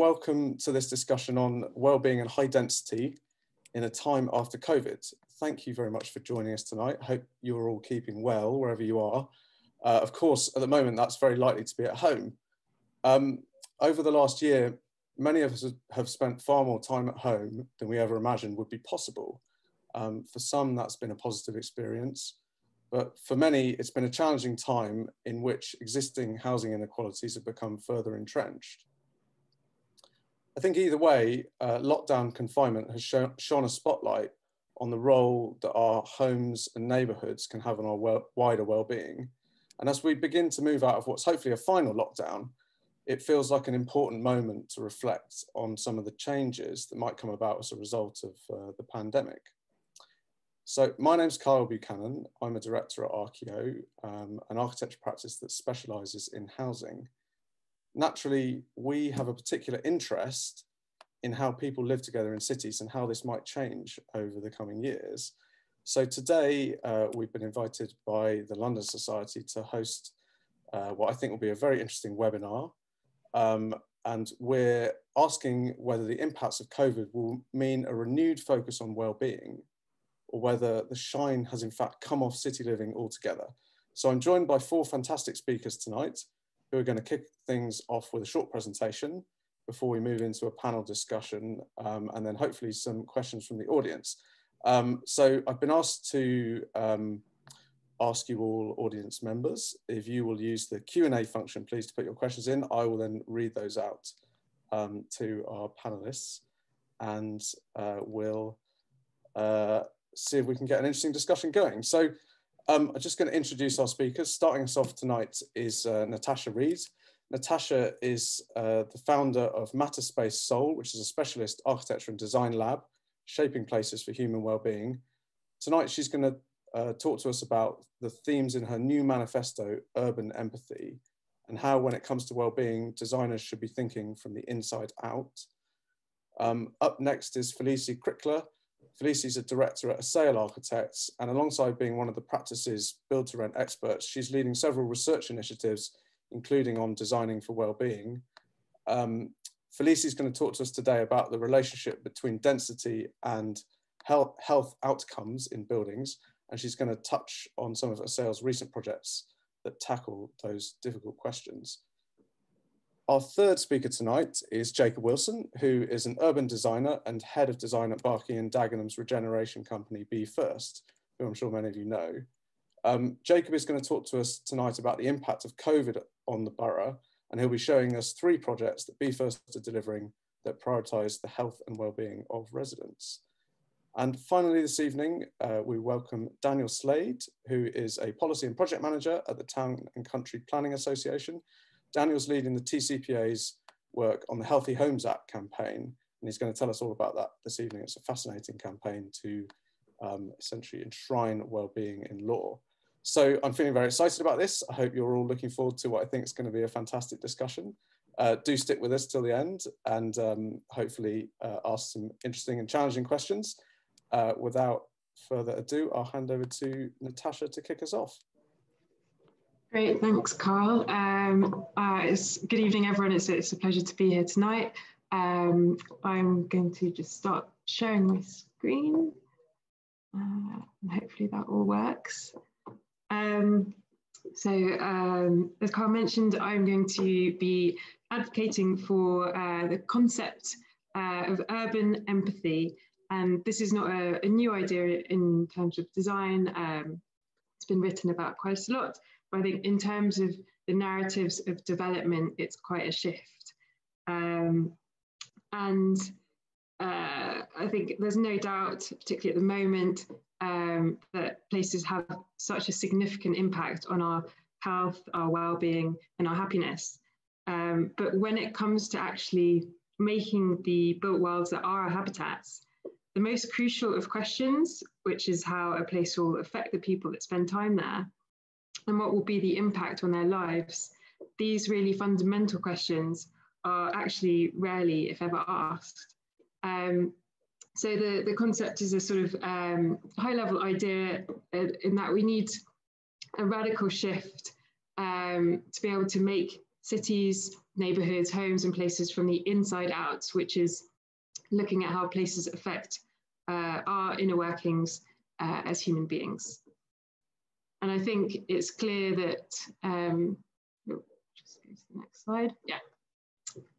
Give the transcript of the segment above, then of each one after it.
welcome to this discussion on well-being and high density in a time after COVID. Thank you very much for joining us tonight. Hope you're all keeping well wherever you are. Uh, of course, at the moment, that's very likely to be at home. Um, over the last year, many of us have spent far more time at home than we ever imagined would be possible. Um, for some, that's been a positive experience, but for many, it's been a challenging time in which existing housing inequalities have become further entrenched. I think either way, uh, lockdown confinement has shown, shone a spotlight on the role that our homes and neighbourhoods can have on our wider well-being. And as we begin to move out of what's hopefully a final lockdown, it feels like an important moment to reflect on some of the changes that might come about as a result of uh, the pandemic. So my name's Kyle Buchanan. I'm a director at Archio, um, an architecture practice that specialises in housing. Naturally, we have a particular interest in how people live together in cities and how this might change over the coming years. So today uh, we've been invited by the London Society to host uh, what I think will be a very interesting webinar. Um, and we're asking whether the impacts of COVID will mean a renewed focus on well-being or whether the shine has in fact come off city living altogether. So I'm joined by four fantastic speakers tonight who are going to kick things off with a short presentation before we move into a panel discussion um, and then hopefully some questions from the audience. Um, so I've been asked to um, ask you all audience members, if you will use the Q&A function, please, to put your questions in. I will then read those out um, to our panelists and uh, we'll uh, see if we can get an interesting discussion going. So um, I'm just going to introduce our speakers. Starting us off tonight is uh, Natasha Reid. Natasha is uh, the founder of Matterspace Soul, which is a specialist architecture and design lab, shaping places for human well-being. Tonight, she's going to uh, talk to us about the themes in her new manifesto, Urban Empathy, and how, when it comes to well-being, designers should be thinking from the inside out. Um, up next is Felicie Krikler, Felicie is a director at Assael Architects, and alongside being one of the practice's build to rent experts, she's leading several research initiatives, including on designing for well-being. Um, is going to talk to us today about the relationship between density and health, health outcomes in buildings, and she's going to touch on some of Assael's recent projects that tackle those difficult questions. Our third speaker tonight is Jacob Willson, who is an urban designer and head of design at Barking and Dagenham's regeneration company, Be First, who I'm sure many of you know. Um, Jacob is going to talk to us tonight about the impact of COVID on the borough, and he'll be showing us three projects that Be First are delivering that prioritise the health and well-being of residents. And finally this evening, uh, we welcome Daniel Slade, who is a policy and project manager at the Town and Country Planning Association, Daniel's leading the TCPA's work on the Healthy Homes Act campaign, and he's going to tell us all about that this evening. It's a fascinating campaign to um, essentially enshrine well-being in law. So I'm feeling very excited about this. I hope you're all looking forward to what I think is going to be a fantastic discussion. Uh, do stick with us till the end and um, hopefully uh, ask some interesting and challenging questions. Uh, without further ado, I'll hand over to Natasha to kick us off. Great, thanks, Carl. Um, uh, it's good evening, everyone. It's, it's a pleasure to be here tonight. Um, I'm going to just start sharing my screen. Uh, hopefully that all works. Um, so um, as Carl mentioned, I'm going to be advocating for uh, the concept uh, of urban empathy. And this is not a, a new idea in terms of design. Um, it's been written about quite a lot. I think in terms of the narratives of development, it's quite a shift. Um, and uh, I think there's no doubt, particularly at the moment, um, that places have such a significant impact on our health, our well-being, and our happiness. Um, but when it comes to actually making the built worlds that are our habitats, the most crucial of questions, which is how a place will affect the people that spend time there, and what will be the impact on their lives, these really fundamental questions are actually rarely, if ever, asked. Um, so the, the concept is a sort of um, high level idea in that we need a radical shift um, to be able to make cities neighborhoods, homes, and places from the inside out, which is looking at how places affect uh, our inner workings uh, as human beings. And I think it's clear that, um, oh, just go to the next slide. Yeah,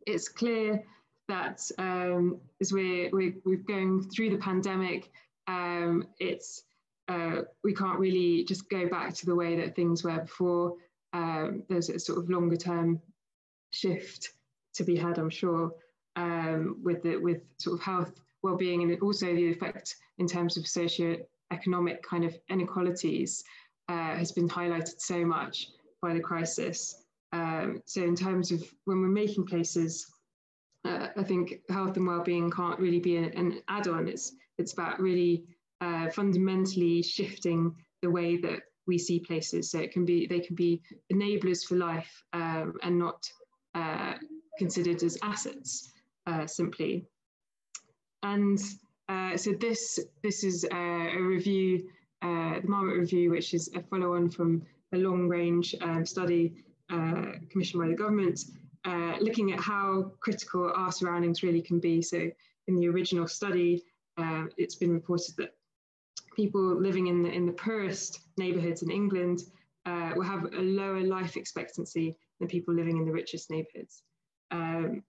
it's clear that um, as we're, we're, we're going through the pandemic, um, it's uh, we can't really just go back to the way that things were before. Um, there's a sort of longer term shift to be had, I'm sure, um, with the, with sort of health, well-being, and also the effect in terms of socio-economic kind of inequalities uh, has been highlighted so much by the crisis. Um, so in terms of when we're making places, uh, I think health and well-being can't really be an, an add-on. It's it's about really uh, fundamentally shifting the way that we see places. So it can be they can be enablers for life um, and not uh, considered as assets uh, simply. And uh, so this this is a, a review, uh, the Marmot Review, which is a follow-on from a long-range um, study uh, commissioned by the government, looking at how critical our surroundings really can be. So in the original study, it's been reported that people living in the, in the poorest neighborhoods in England uh, will have a lower life expectancy than people living in the richest neighborhoods. Um,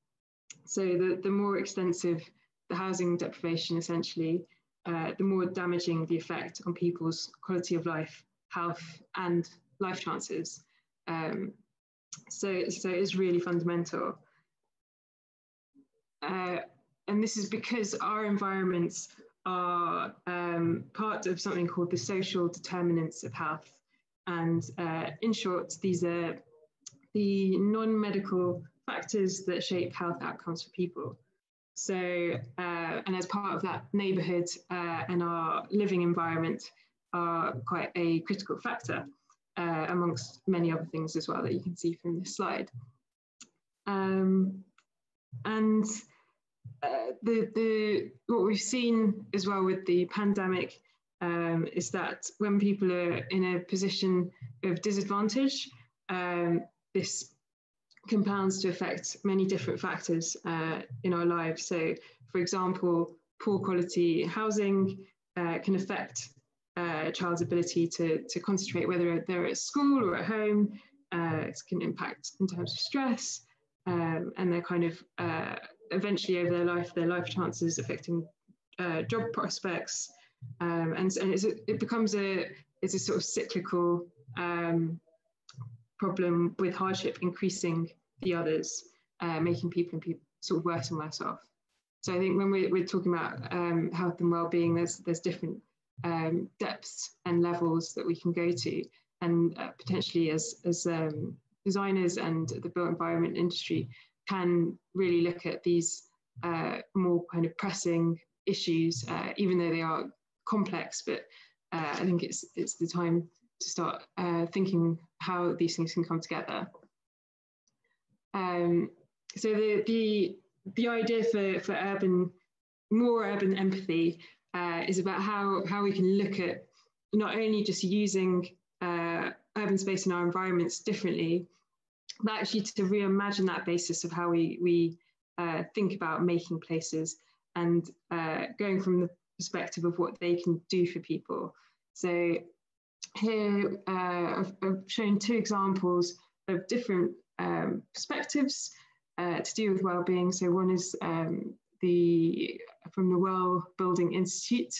so the, the more extensive the housing deprivation, essentially, uh, the more damaging the effect on people's quality of life, health, and life chances. Um, so, so it's really fundamental. Uh, and this is because our environments are um, part of something called the social determinants of health. And uh, in short, these are the non medical factors that shape health outcomes for people. So, uh, and as part of that, neighbourhood uh, and our living environment are quite a critical factor, uh, amongst many other things as well that you can see from this slide. Um, and uh, the, the, what we've seen as well with the pandemic um, is that when people are in a position of disadvantage, um, this compounds to affect many different factors uh, in our lives. So, for example, poor quality housing uh, can affect uh, a child's ability to, to concentrate, whether they're at school or at home. Uh, it can impact in terms of stress um, and their kind of uh, eventually over their life, their life chances affecting uh, job prospects. Um, and and it becomes a, it's a sort of cyclical um, problem with hardship increasing the others, uh, making people, and people sort of worse and worse off. So I think when we're, we're talking about um, health and well-being, there's there's different um, depths and levels that we can go to, and uh, potentially as as um, designers and the built environment industry can really look at these uh, more kind of pressing issues, uh, even though they are complex. But uh, I think it's it's the time to start uh, thinking how these things can come together. Um, so the the the idea for for urban more urban empathy uh, is about how how we can look at not only just using uh, urban space in our environments differently, but actually to reimagine that basis of how we we uh, think about making places and uh, going from the perspective of what they can do for people. So here uh, I've, I've, shown two examples of different um, perspectives uh, to do with well-being. So one is um, the from the Well Building Institute,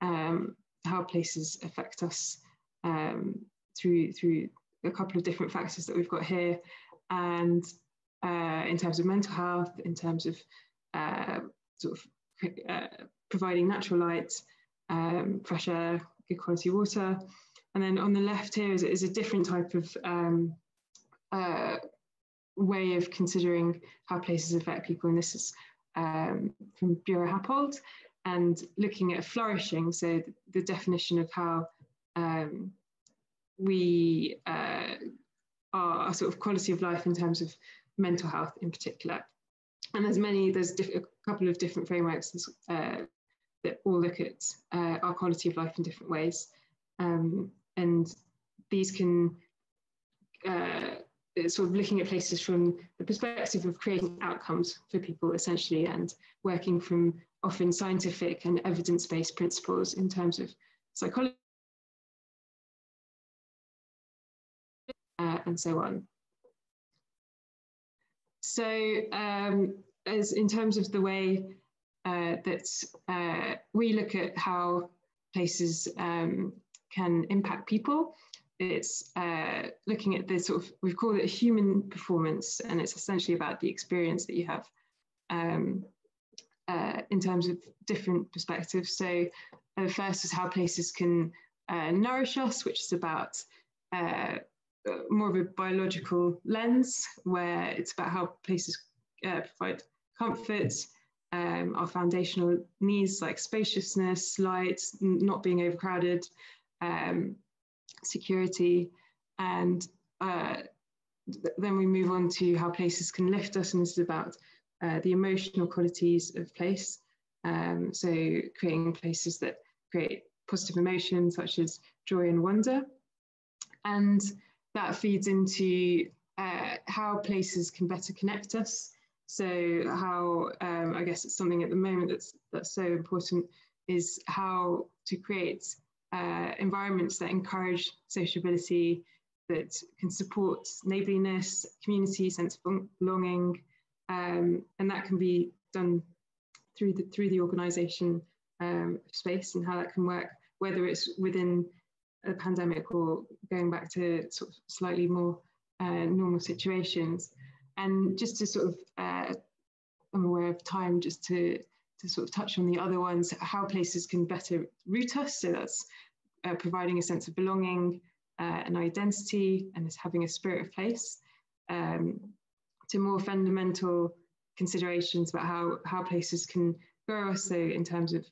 um, how places affect us um, through through a couple of different factors that we've got here, and uh, in terms of mental health, in terms of uh, sort of uh, providing natural light, um, fresh air, good quality water. And then on the left here is, is a different type of um, uh, way of considering how places affect people. And this is um, from Buro Happold and looking at flourishing. So the, definition of how um, we uh, sort of quality of life in terms of mental health in particular. And there's many, there's a couple of different frameworks uh, that all look at uh, our quality of life in different ways. Um, and these can uh, sort of looking at places from the perspective of creating outcomes for people essentially and working from often scientific and evidence-based principles in terms of psychology uh, and so on. So um, as in terms of the way uh, that uh, we look at how places um, can impact people, it's uh, looking at the sort of, we've called it human performance, and it's essentially about the experience that you have um, uh, in terms of different perspectives. So uh, first is how places can uh, nourish us, which is about uh, more of a biological lens, where it's about how places uh, provide comfort, um, our foundational needs like spaciousness, light, not being overcrowded, um, security, and uh, th then we move on to how places can lift us, and this is about uh, the emotional qualities of place. Um, so creating places that create positive emotions such as joy and wonder. And that feeds into uh, how places can better connect us. So how, um, I guess it's something at the moment that's, that's so important is how to create uh, environments that encourage sociability, that can support neighborliness, community, sense of belonging, um, and that can be done through the through the organisation um, space and how that can work, whether it's within a pandemic or going back to sort of slightly more uh, normal situations. And just to sort of, uh, I'm aware of time, just to to sort of touch on the other ones, how places can better root us. So that's uh, providing a sense of belonging, uh, an identity, and is having a spirit of place. Um, to more fundamental considerations about how, how places can grow us. So in terms of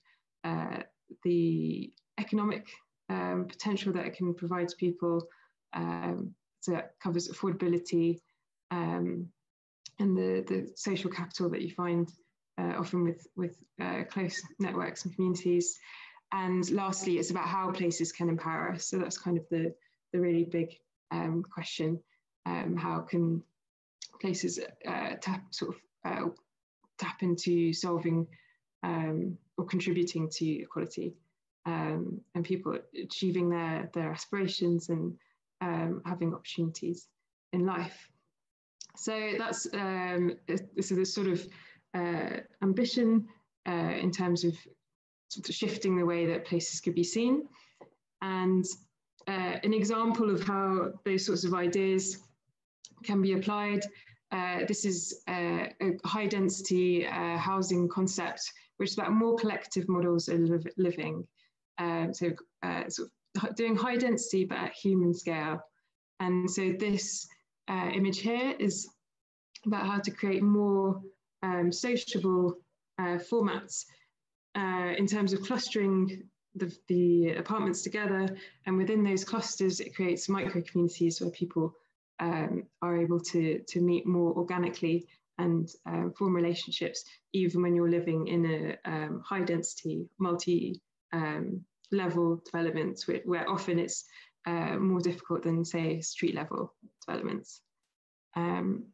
uh, the economic um, potential that it can provide to people, um, so that covers affordability um, and the, the social capital that you find uh, often with, with uh, close networks and communities. And lastly, it's about how places can empower us. So that's kind of the, the really big um, question. Um, how can places uh, tap sort of uh, tap into solving um, or contributing to equality um, and people achieving their their aspirations and um, having opportunities in life. So that's um, this is a sort of uh, ambition uh, in terms of, sort of shifting the way that places could be seen. And uh, an example of how those sorts of ideas can be applied uh, this is a, a high density uh, housing concept, which is about more collective models of living. Um, so, uh, sort of doing high density, but at human scale. And so this uh, image here is about how to create more um, sociable uh, formats in terms of clustering the, the apartments together. And within those clusters, it creates micro communities where people um, are able to, to meet more organically and uh, form relationships, even when you're living in a um, high density, multi um, level developments, where, where, often it's uh, more difficult than, say, street level developments. Um,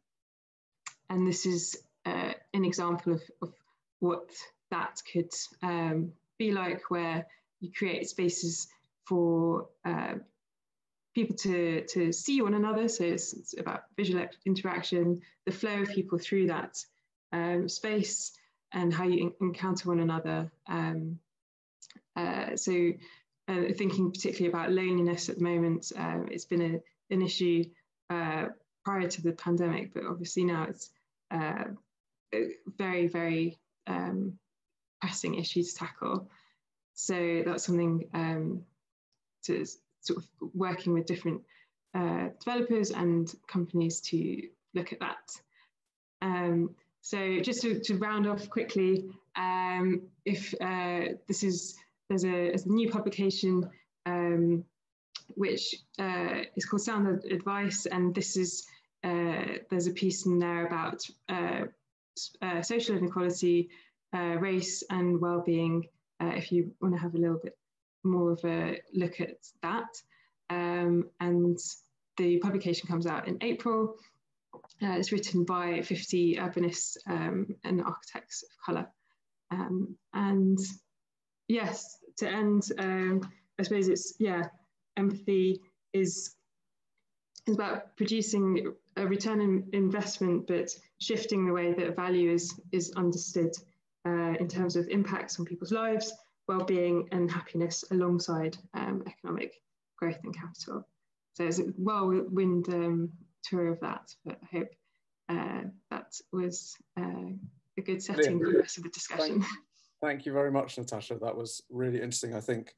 and this is uh, an example of, of, what that could um, be like, where you create spaces for uh, people to, to see one another. So it's, it's about visual interaction, the flow of people through that um, space, and how you encounter one another. Um, uh, so uh, thinking particularly about loneliness at the moment, uh, it's been a, an issue uh, prior to the pandemic, but obviously now it's uh, very, very um, pressing issue to tackle. So that's something um, to sort of working with different uh, developers and companies to look at that. Um, so just to, to, round off quickly, um, if uh, this is, there's a, a new publication um, which uh, is called Sound Advice, and this is, uh, there's a piece in there about uh, uh, social inequality, race and well-being, if you want to have a little bit more of a look at that. Um, and the publication comes out in April. Uh, it's written by 50 urbanists um, and architects of colour. Um, and yes, to end, um, I suppose it's, yeah, empathy is, is about producing a return in investment, but shifting the way that value is, is understood uh, in terms of impacts on people's lives, well-being and happiness alongside um, economic growth and capital. So it's a whirlwind um, tour of that, but I hope uh, that was uh, a good setting for the rest of the discussion. Thank, thank, you very much, Natasha. That was really interesting. I think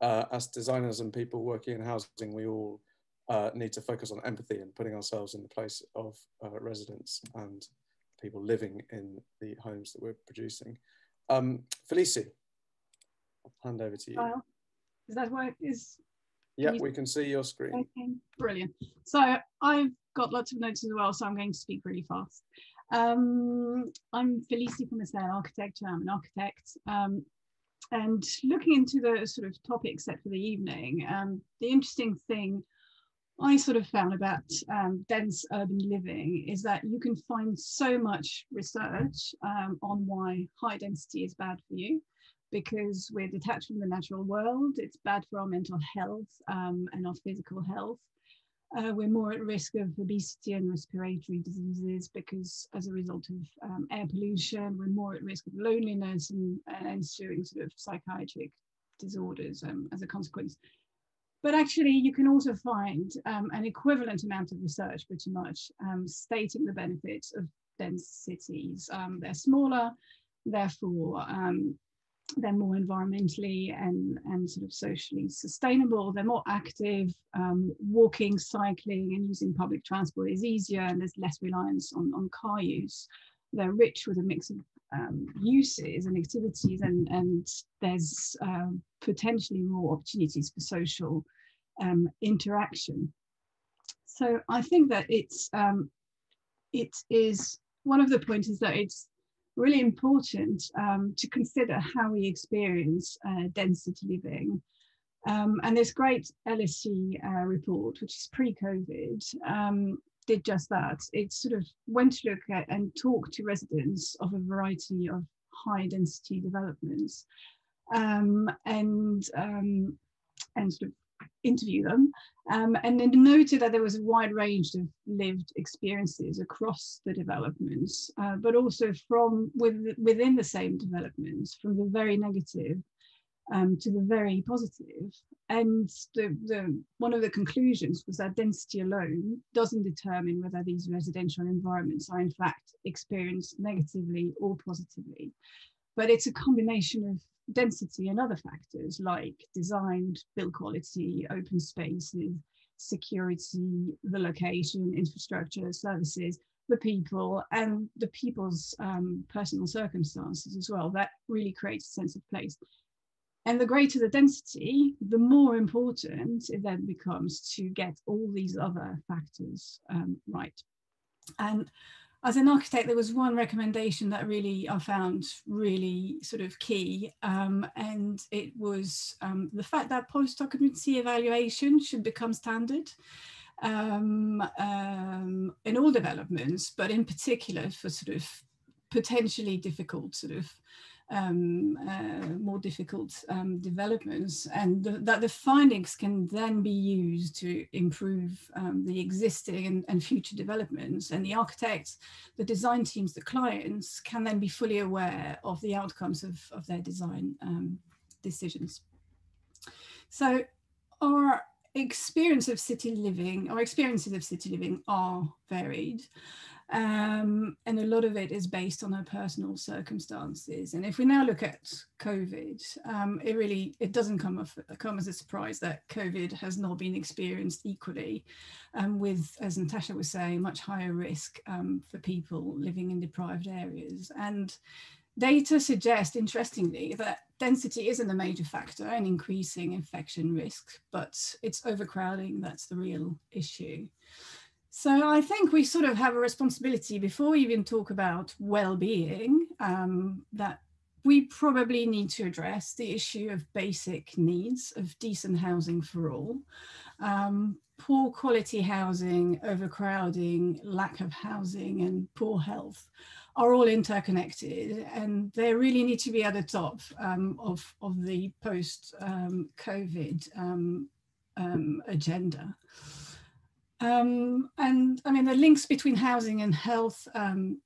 uh, as designers and people working in housing, we all uh, need to focus on empathy and putting ourselves in the place of uh, residents and people living in the homes that we're producing. Um, Felicie, I'll hand over to you. Is that what is? Yeah, we can see your screen. Okay, brilliant. So I've got lots of notes as well, so I'm going to speak really fast. Um, I'm Felicie from the Assael Architecture. I'm an architect. Um, and looking into the sort of topic set for the evening, um, the interesting thing I sort of found about um, dense urban living is that you can find so much research um, on why high density is bad for you because we're detached from the natural world. It's bad for our mental health um, and our physical health. Uh, we're more at risk of obesity and respiratory diseases because as a result of um, air pollution, we're more at risk of loneliness and, and ensuing sort of psychiatric disorders um, as a consequence. But actually, you can also find um, an equivalent amount of research, pretty much, um, stating the benefits of dense cities. Um, they're smaller, therefore, um, they're more environmentally and, and sort of socially sustainable. They're more active. Um, walking, cycling, and using public transport is easier, and there's less reliance on, on car use. They're rich with a mix of um, uses and activities, and, and there's uh, potentially more opportunities for social um, interaction. So I think that it's um, it is one of the points is that it's really important um, to consider how we experience uh, density living. Um, and this great LSE uh, report, which is pre-COVID, um, did just that. It sort of went to look at and talk to residents of a variety of high density developments um, and um, and sort of interview them um, and then noted that there was a wide range of lived experiences across the developments uh, but also from with, within the same developments from the very negative um, to the very positive. And the, the, one of the conclusions was that density alone doesn't determine whether these residential environments are in fact experienced negatively or positively. But it's a combination of density and other factors like design, build quality, open spaces, security, the location, infrastructure, services, the people, and the people's um, personal circumstances as well. That really creates a sense of place. And the greater the density, the more important it then becomes to get all these other factors um, right. And as an architect, there was one recommendation that really I found really sort of key, um, and it was um, the fact that post-occupancy evaluation should become standard um, um in all developments, but in particular for sort of potentially difficult sort of um, uh, more difficult um, developments. And that the findings can then be used to improve um, the existing and, and, future developments. And the architects, the design teams, the clients can then be fully aware of the outcomes of, of their design um, decisions. So our experience of city living, our experiences of city living are varied um, and a lot of it is based on our personal circumstances. And if we now look at COVID, um, it really it doesn't come, off, come as a surprise that COVID has not been experienced equally, um, with, as Natasha was saying, much higher risk um, for people living in deprived areas. And data suggest, interestingly, that density isn't a major factor in increasing infection risk, but it's overcrowding that's the real issue. So I think we sort of have a responsibility before we even talk about well-being um, that we probably need to address the issue of basic needs of decent housing for all. Um, poor quality housing, overcrowding, lack of housing, and poor health are all interconnected and they really need to be at the top um, of, of the post-COVID um, um, um, agenda. Um, and I mean, the links between housing and health um,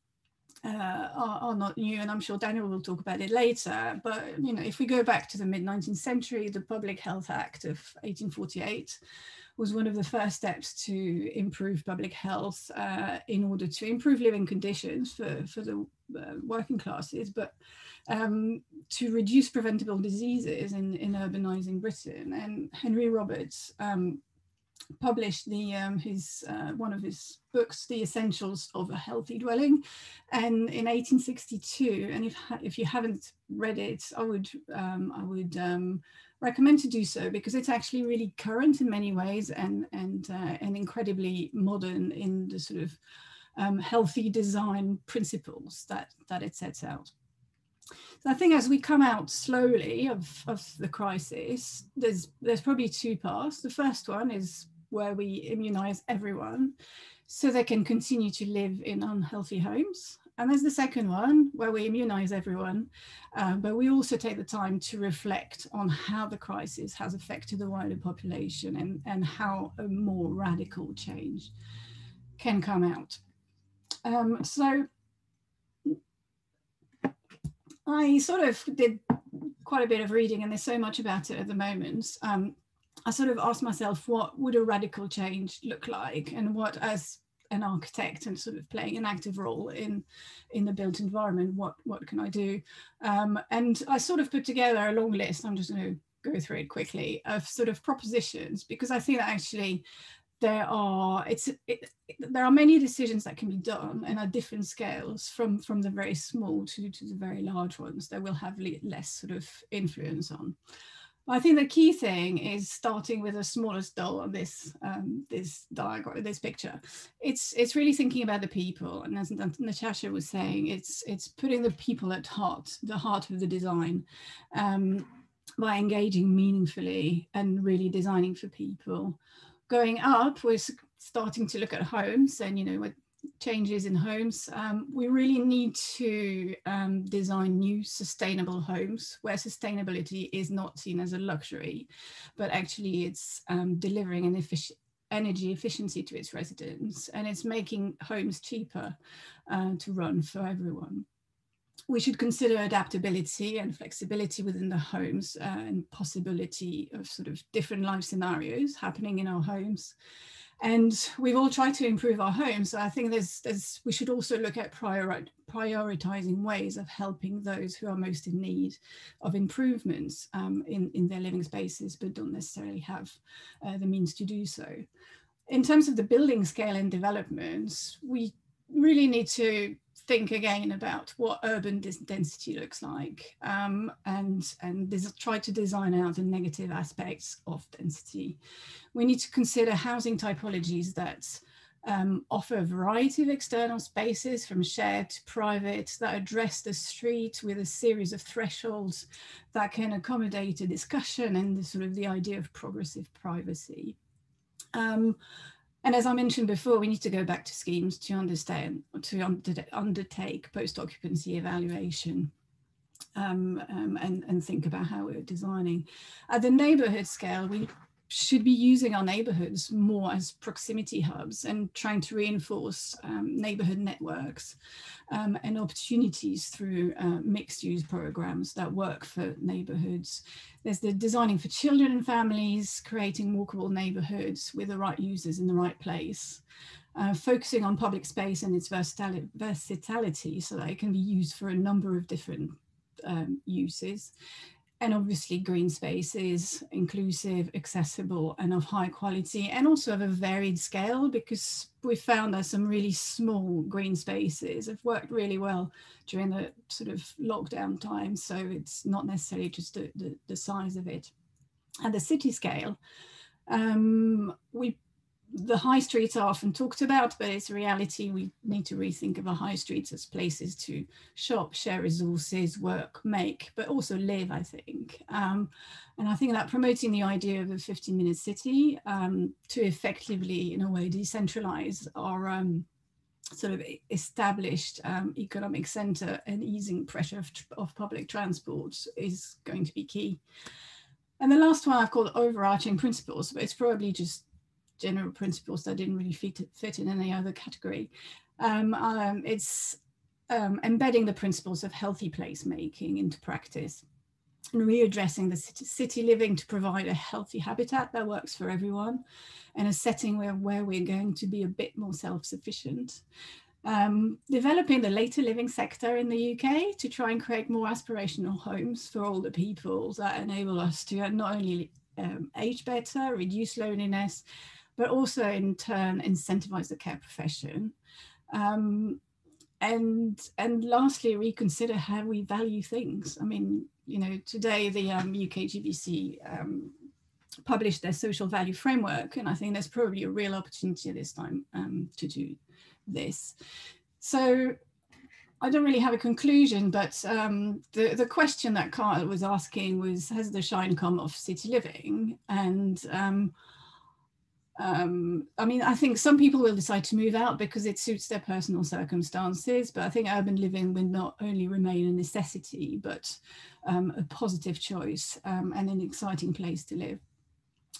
uh, are, are, not new, and I'm sure Daniel will talk about it later. But you know, if we go back to the mid 19th century, the Public Health Act of 1848 was one of the first steps to improve public health uh, in order to improve living conditions for, for the uh, working classes, but um, to reduce preventable diseases in, in urbanizing Britain. And Henry Roberts um, published the um, his uh, one of his books, The Essentials of a Healthy Dwelling, and in 1862. And if if you haven't read it, I would um, I would um, recommend to do so because it's actually really current in many ways and and uh, and incredibly modern in the sort of um, healthy design principles that that it sets out. So I think as we come out slowly of, of the crisis, there's there's probably two paths. The first one is where we immunize everyone so they can continue to live in unhealthy homes and there's the second one where we immunize everyone, uh, but we also take the time to reflect on how the crisis has affected the wider population and, and how a more radical change can come out. Um, so I sort of did quite a bit of reading and there's so much about it at the moment. Um, I sort of asked myself, what would a radical change look like? And what, as an architect and sort of playing an active role in in the built environment what what can i do um, and i sort of put together a long list i'm just going to go through it quickly of sort of propositions because i think that actually there are it's it, there are many decisions that can be done and at different scales from from the very small to to the very large ones that will have less sort of influence on I think the key thing is starting with the smallest doll on this um, this diagram, this picture. It's it's really thinking about the people, and as Natasha was saying, it's it's putting the people at heart, the heart of the design, um, by engaging meaningfully and really designing for people. Going up, we're starting to look at homes, and you know, what changes in homes, um, we really need to um, design new sustainable homes where sustainability is not seen as a luxury, but actually it's um, delivering an efficient energy efficiency to its residents and it's making homes cheaper uh, to run for everyone. We should consider adaptability and flexibility within the homes uh, and possibility of sort of different life scenarios happening in our homes and we've all tried to improve our homes. So I think there's, there's we should also look at priori prioritizing ways of helping those who are most in need of improvements um, in, in their living spaces, but don't necessarily have uh, the means to do so. In terms of the building scale and developments, we really need to think again about what urban density looks like um, and, and try to design out the negative aspects of density. We need to consider housing typologies that um, offer a variety of external spaces from shared to private that address the street with a series of thresholds that can accommodate a discussion and the sort of the idea of progressive privacy. Um, and as I mentioned before, we need to go back to schemes to understand, to undertake post-occupancy evaluation um, um, and, and think about how we're designing. At the neighborhood scale, we should be using our neighborhoods more as proximity hubs and trying to reinforce um, neighborhood networks um, and opportunities through uh, mixed use programs that work for neighborhoods. There's the designing for children and families, creating walkable neighborhoods with the right users in the right place. Uh, focusing on public space and its versatility so that it can be used for a number of different um, uses and obviously green spaces, inclusive, accessible and of high quality and also of a varied scale because we found that some really small green spaces have worked really well during the sort of lockdown time. So it's not necessarily just the, the, the size of it. At the city scale, um, we the high streets are often talked about, but it's a reality. We need to rethink of our high streets as places to shop, share resources, work, make, but also live, I think. Um, and I think that promoting the idea of a 15 minute city um, to effectively, in a way, decentralize our um, sort of established um, economic center and easing pressure of, of public transport is going to be key. And the last one I've called overarching principles, but it's probably just general principles that didn't really fit, fit in any other category. Um, um, it's um, embedding the principles of healthy placemaking into practice and readdressing the city, city, living to provide a healthy habitat that works for everyone and a setting where, where we're going to be a bit more self-sufficient. Um, developing the later living sector in the UK to try and create more aspirational homes for all the people that enable us to not only um, age better, reduce loneliness, but also in turn incentivize the care profession. Um, and and lastly, reconsider how we value things. I mean, you know, today the um, UK GBC um, published their social value framework, and I think there's probably a real opportunity this time um, to do this. So I don't really have a conclusion, but um, the, the question that Carl was asking was, has the shine come off city living? And um, um, I mean, I think some people will decide to move out because it suits their personal circumstances, but I think urban living will not only remain a necessity, but um, a positive choice um, and an exciting place to live.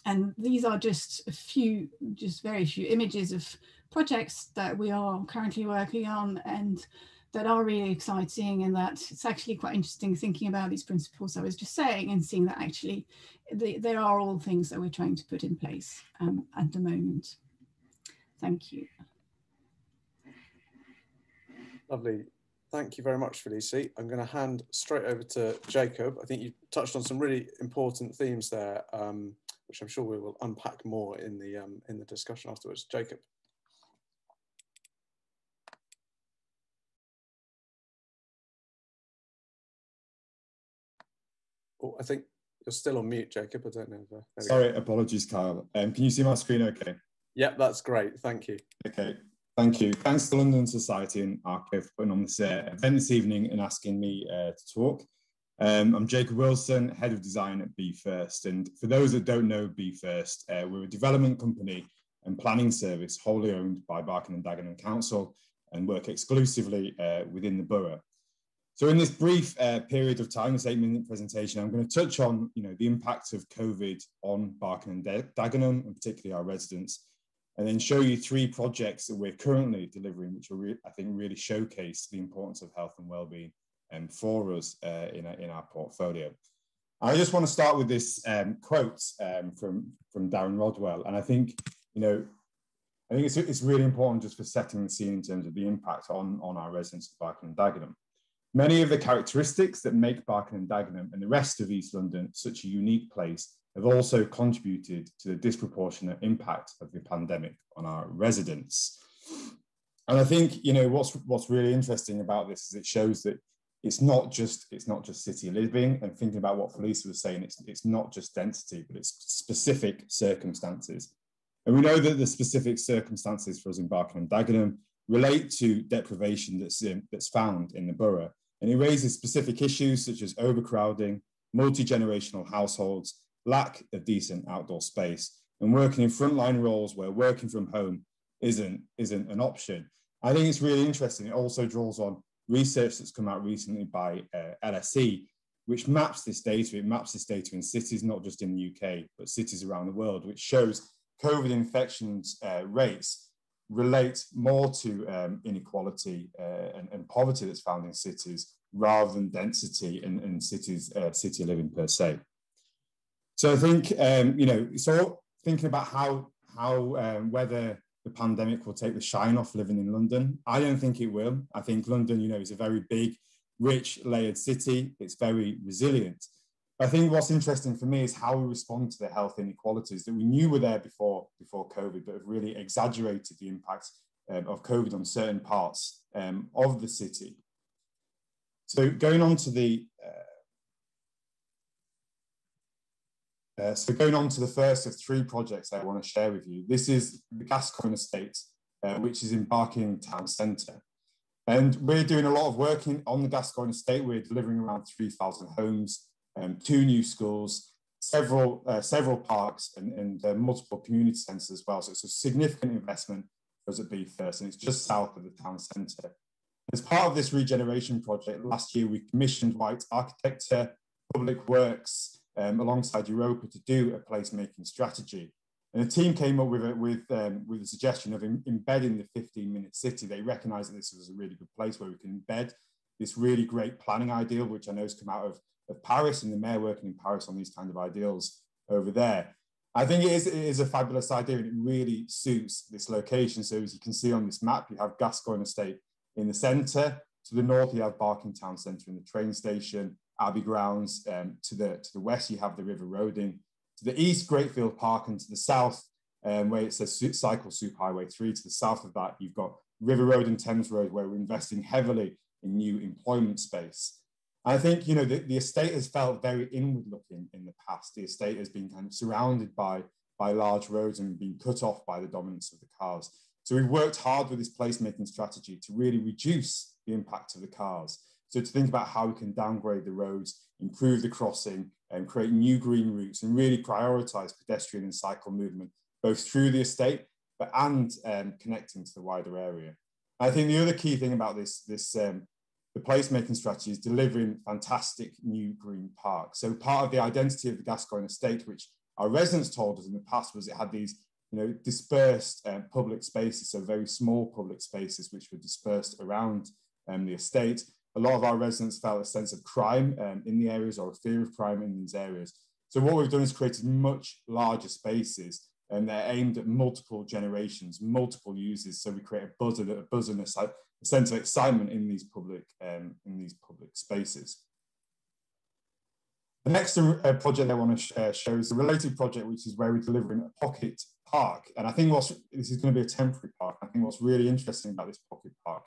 And these are just a few, just very few images of projects that we are currently working on and that are really exciting and that it's actually quite interesting thinking about these principles I was just saying and seeing that actually they, there are all things that we're trying to put in place um, at the moment. Thank you. Lovely. Thank you very much, Felicie. I'm going to hand straight over to Jacob. I think you touched on some really important themes there, um, which I'm sure we will unpack more in the um, in the discussion afterwards. Jacob. Oh, I think you're still on mute, Jacob. I don't know. If, Sorry, apologies, Kyle. Um, can you see my screen okay? Yep, that's great. Thank you. Okay, thank you. Thanks to London Society and Archio for putting on this uh, event this evening and asking me uh, to talk. Um, I'm Jacob Willson, Head of Design at Be First. And for those that don't know Be First, uh, we're a development company and planning service wholly owned by Barking and Dagenham Council and work exclusively uh, within the borough. So in this brief uh, period of time, this eight minute presentation, I'm going to touch on you know, the impact of COVID on Barking and Dagenham, and particularly our residents, and then show you three projects that we're currently delivering, which will, I think, really showcase the importance of health and well-being um, for us uh, in, a, in our portfolio. I just want to start with this um, quote um, from, from Darren Rodwell, and I think, you know, I think it's, it's really important just for setting the scene in terms of the impact on, on our residents of Barking and Dagenham. Many of the characteristics that make Barking and Dagenham and the rest of East London such a unique place have also contributed to the disproportionate impact of the pandemic on our residents. And I think you know what's what's really interesting about this is it shows that it's not just it's not just city living and thinking about what Felicia was saying. It's it's not just density, but it's specific circumstances. And we know that the specific circumstances for us in Barking and Dagenham relate to deprivation that's in, that's found in the borough and it raises specific issues such as overcrowding, multi-generational households, lack of decent outdoor space, and working in frontline roles where working from home isn't, isn't an option. I think it's really interesting. It also draws on research that's come out recently by uh, LSE, which maps this data. It maps this data in cities, not just in the UK, but cities around the world, which shows COVID infections uh, rates relate more to um, inequality uh, and, and, poverty that's found in cities rather than density in, in cities, uh, city living per se. So I think, um, you know, so thinking about how, how um, whether the pandemic will take the shine off living in London, I don't think it will. I think London, you know, is a very big, rich, layered city. It's very resilient. I think what's interesting for me is how we respond to the health inequalities that we knew were there before, before COVID, but have really exaggerated the impact um, of COVID on certain parts um, of the city. So going on to the, uh, Uh, so going on to the first of three projects I want to share with you. This is the Gascoigne Estate, uh, which is in Barking Town Centre. And we're doing a lot of work in, on the Gascoigne Estate. We're delivering around 3,000 homes, um, two new schools, several, uh, several parks and, and uh, multiple community centres as well. So it's a significant investment for us at Be First, and it's just south of the town centre. As part of this regeneration project, last year we commissioned White Architecture, Public Works, um, alongside Europa to do a placemaking strategy. And the team came up with a, with, um, with a suggestion of in, embedding the 15 minute city. They recognized that this was a really good place where we can embed this really great planning ideal, which I know has come out of, of Paris and the mayor working in Paris on these kind of ideals over there. I think it is, it is a fabulous idea and it really suits this location. So as you can see on this map, you have Gascoigne Estate in the center. To the north, you have Barking Town Centre and the train station. Abbey Grounds. Um, to, the, to the west, you have the River Roding. To the east, Greatfield Park, and to the south, um, where it says Cycle Superhighway 3, to the south of that, you've got River Road and Thames Road, where we're investing heavily in new employment space. I think, you know, the, the estate has felt very inward looking in the past. The estate has been kind of surrounded by, by large roads and been cut off by the dominance of the cars. So we've worked hard with this placemaking strategy to really reduce the impact of the cars. So to think about how we can downgrade the roads, improve the crossing, and create new green routes and really prioritize pedestrian and cycle movement, both through the estate, but and um, connecting to the wider area. I think the other key thing about this, this um, the placemaking strategy is delivering fantastic new green parks. So part of the identity of the Gascoigne estate, which our residents told us in the past was it had these you know, dispersed um, public spaces, so very small public spaces which were dispersed around um, the estate a lot of our residents felt a sense of crime um, in the areas or a fear of crime in these areas. So what we've done is created much larger spaces and they're aimed at multiple generations, multiple users. So we create a buzz a buzz and a, a sense of excitement in these public um, in these public spaces. The next uh, project I want to share shows a related project, which is where we're delivering a pocket park. And I think what's this is going to be a temporary park. I think what's really interesting about this pocket park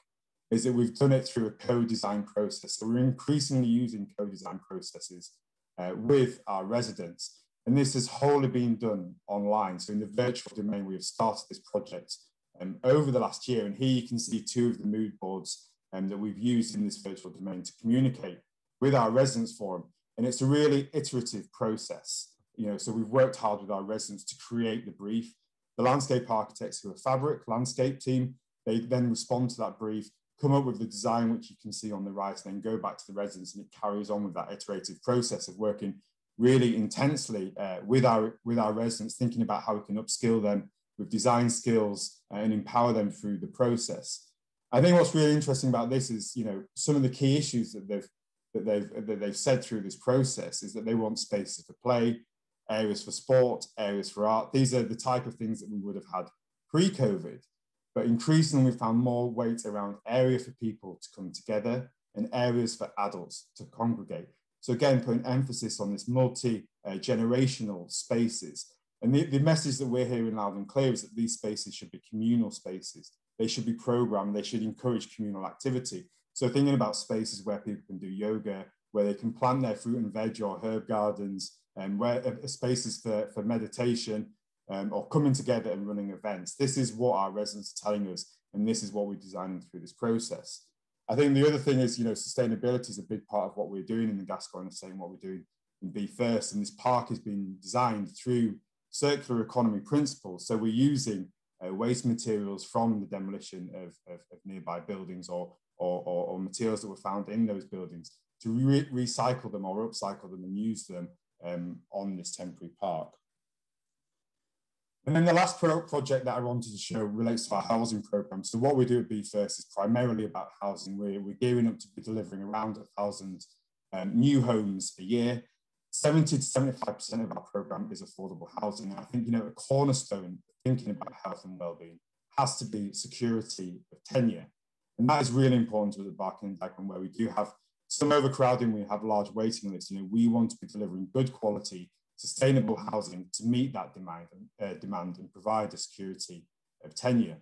is that we've done it through a co-design process. So we're increasingly using co-design processes uh, with our residents. And this has wholly been done online. So in the virtual domain, we have started this project um, over the last year. And here you can see two of the mood boards um, that we've used in this virtual domain to communicate with our residents forum. And it's a really iterative process. You know, so we've worked hard with our residents to create the brief. The landscape architects who are Fabric landscape team, they then respond to that brief come up with the design which you can see on the right and then go back to the residents and it carries on with that iterative process of working really intensely uh, with our with our residents thinking about how we can upskill them with design skills and empower them through the process. I think what's really interesting about this is you know some of the key issues that they've that they've that they've said through this process is that they want spaces for play areas for sport areas for art. These are the type of things that we would have had pre-covid. But increasingly, we found more weight around area for people to come together and areas for adults to congregate. So again, putting emphasis on this multi-generational spaces. And the, the message that we're hearing loud and clear is that these spaces should be communal spaces. They should be programmed. They should encourage communal activity. So thinking about spaces where people can do yoga, where they can plant their fruit and veg or herb gardens, and where uh, spaces for, for meditation, um, or coming together and running events. This is what our residents are telling us, and this is what we're designing through this process. I think the other thing is, you know, sustainability is a big part of what we're doing in the Gascoigne and saying what we're doing in Be First. And this park has been designed through circular economy principles. So we're using uh, waste materials from the demolition of, of, of nearby buildings or, or, or, or, materials that were found in those buildings to re recycle them or upcycle them and use them um, on this temporary park. And then the last pro project that I wanted to show relates to our housing program. So what we do at Be First is primarily about housing. We're, we're gearing up to be delivering around a thousand um, new homes a year. 70 to 75% of our program is affordable housing. And I think, you know, a cornerstone thinking about health and well-being has to be security of tenure. And that is really important to the Barking and Dagenham where we do have some overcrowding, we have large waiting lists. You know, we want to be delivering good quality sustainable housing to meet that demand, uh, demand and provide a security of tenure.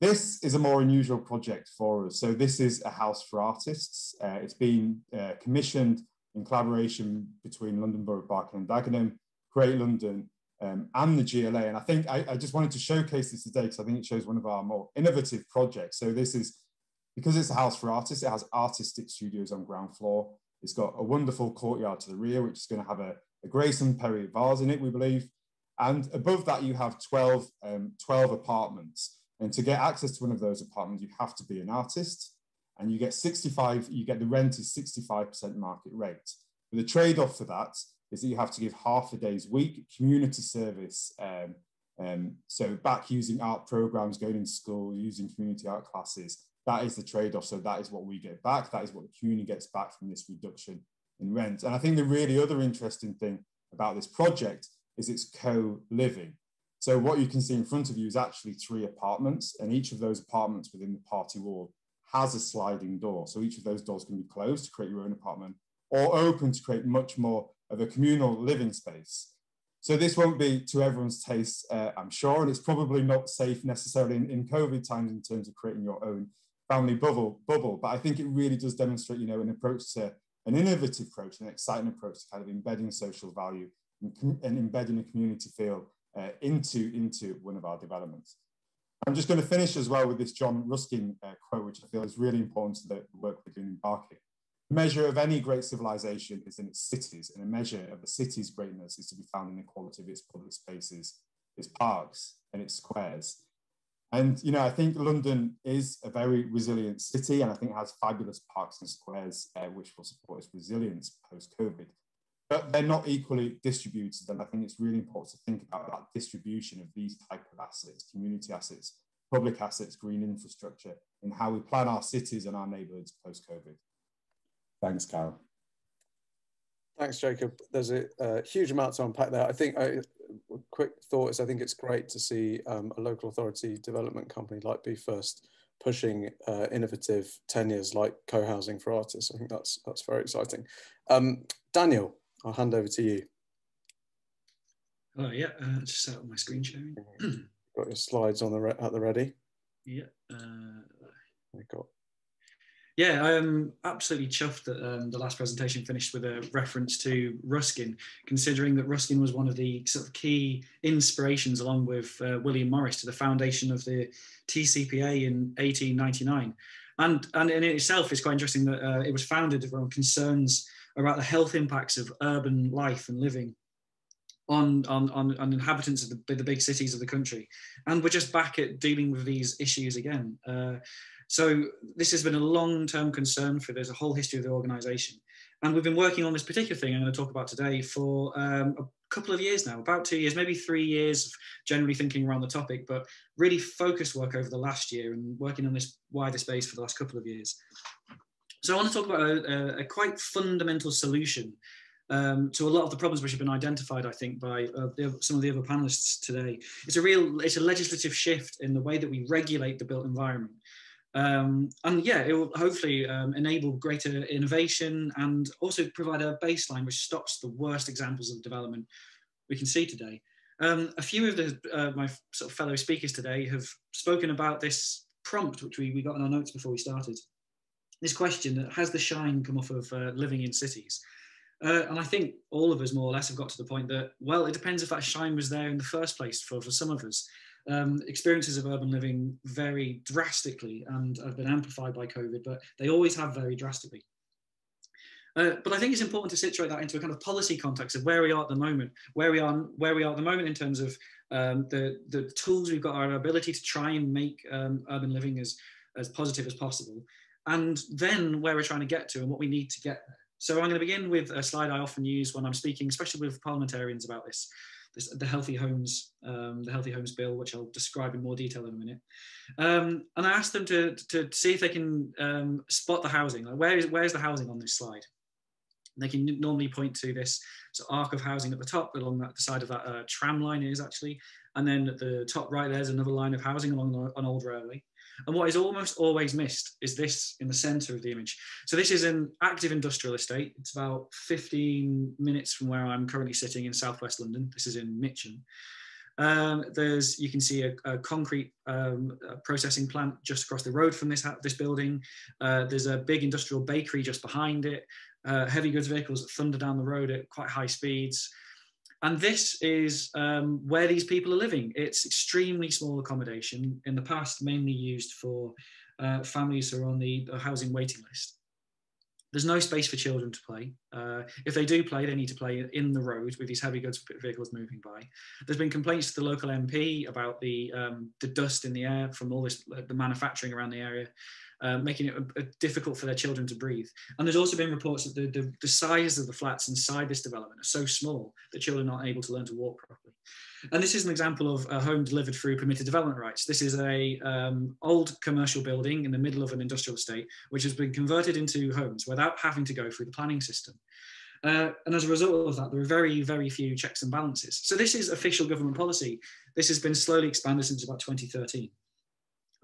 This is a more unusual project for us. So this is a house for artists. Uh, it's been uh, commissioned in collaboration between London Borough of Barking and Dagenham, Create London, um, and the GLA. And I think I, I just wanted to showcase this today because I think it shows one of our more innovative projects. So this is, because it's a house for artists, it has artistic studios on ground floor. It's got a wonderful courtyard to the rear, which is going to have a, a Grayson Perry vase in it, we believe. And above that, you have 12, um, 12 apartments. And to get access to one of those apartments, you have to be an artist. And you get 65, you get the rent is 65% market rate. But the trade-off for that is that you have to give half a day's week community service. Um, um, so back using art programs, going in school, using community art classes, that is the trade-off. So that is what we get back. That is what the community gets back from this reduction in rent. And I think the really other interesting thing about this project is it's co-living. So what you can see in front of you is actually three apartments and each of those apartments within the party wall has a sliding door. So each of those doors can be closed to create your own apartment or open to create much more of a communal living space. So this won't be to everyone's taste, uh, I'm sure, and it's probably not safe necessarily in, in COVID times in terms of creating your own family bubble, bubble. But I think it really does demonstrate, you know, an approach to an innovative approach, an exciting approach to kind of embedding social value and, and embedding a community feel uh, into, into one of our developments. I'm just going to finish as well with this John Ruskin uh, quote, which I feel is really important to the work we're doing in Barking. The measure of any great civilization is in its cities, and a measure of a city's greatness is to be found in the quality of its public spaces, its parks, and its squares. And you know, I think London is a very resilient city, and I think it has fabulous parks and squares, uh, which will support its resilience post-COVID. But they're not equally distributed, and I think it's really important to think about that distribution of these type of assets, community assets, public assets, green infrastructure, and how we plan our cities and our neighbourhoods post-COVID. Thanks, Carol. Thanks, Jacob. There's a, a, huge amount to unpack there. I think a quick thought is I think it's great to see um, a local authority development company like Be First pushing uh, innovative tenures like co-housing for artists. I think that's that's very exciting. Um, Daniel, I'll hand over to you. Oh yeah, uh, just set up my screen sharing. got your slides on the at the ready. Yeah. Uh, got yeah, I'm absolutely chuffed that um, the last presentation finished with a reference to Ruskin, considering that Ruskin was one of the sort of key inspirations, along with uh, William Morris, to the foundation of the TCPA in 1899. And, and in itself, it's quite interesting that uh, it was founded around concerns about the health impacts of urban life and living on, on, on, on inhabitants of the, the, big cities of the country. And we're just back at dealing with these issues again. Uh, so this has been a long-term concern for there's a whole history of the organisation. And we've been working on this particular thing I'm going to talk about today for um, a couple of years now, about two years, maybe three years of generally thinking around the topic, but really focused work over the last year and working on this wider space for the last couple of years. So I want to talk about a, a quite fundamental solution um, to a lot of the problems which have been identified, I think, by uh, the, some of the other panelists today. It's a real, it's a legislative shift in the way that we regulate the built environment. Um, and yeah, it will hopefully um, enable greater innovation and also provide a baseline which stops the worst examples of development we can see today. Um, a few of the, uh, my sort of fellow speakers today have spoken about this prompt, which we, we got in our notes before we started. This question, has the shine come off of uh, living in cities? Uh, and I think all of us more or less have got to the point that, well, it depends if that shine was there in the first place for, for some of us um, experiences of urban living vary drastically and have been amplified by COVID, but they always have very drastically. Uh, but I think it's important to situate that into a kind of policy context of where we are at the moment, where we are, where we are at the moment in terms of um, the the tools we've got, our ability to try and make um, urban living as as positive as possible, and then where we're trying to get to and what we need to get there. So I'm going to begin with a slide I often use when I'm speaking, especially with parliamentarians about this, this, the Healthy Homes, um, the Healthy Homes Bill, which I'll describe in more detail in a minute. Um, and I asked them to, to, see if they can um, spot the housing. Like where is where's the housing on this slide? They can normally point to this arc of housing at the top, along that, the side of that uh, tram line is actually, and then at the top right there's another line of housing along an old railway. And what is almost always missed is this in the center of the image. So this is an active industrial estate. It's about 15 minutes from where I'm currently sitting in Southwest London. This is in Mitcham. Um, there's, you can see a, a concrete um, processing plant just across the road from this, this building. Uh, there's a big industrial bakery just behind it. Uh, heavy goods vehicles that thunder down the road at quite high speeds. And this is um, where these people are living. It's extremely small accommodation, in the past mainly used for uh, families who are on the, housing waiting list. There's no space for children to play. Uh, if they do play, they need to play in the road with these heavy goods vehicles moving by. There's been complaints to the local MP about the, um, the dust in the air from all this, the manufacturing around the area. Uh, making it difficult for their children to breathe. And there's also been reports that the, the, the, size of the flats inside this development are so small that children aren't able to learn to walk properly. And this is an example of a home delivered through permitted development rights. This is a um, old commercial building in the middle of an industrial estate, which has been converted into homes without having to go through the planning system. Uh, and as a result of that, there are very, very few checks and balances. So this is official government policy. This has been slowly expanded since about 2013.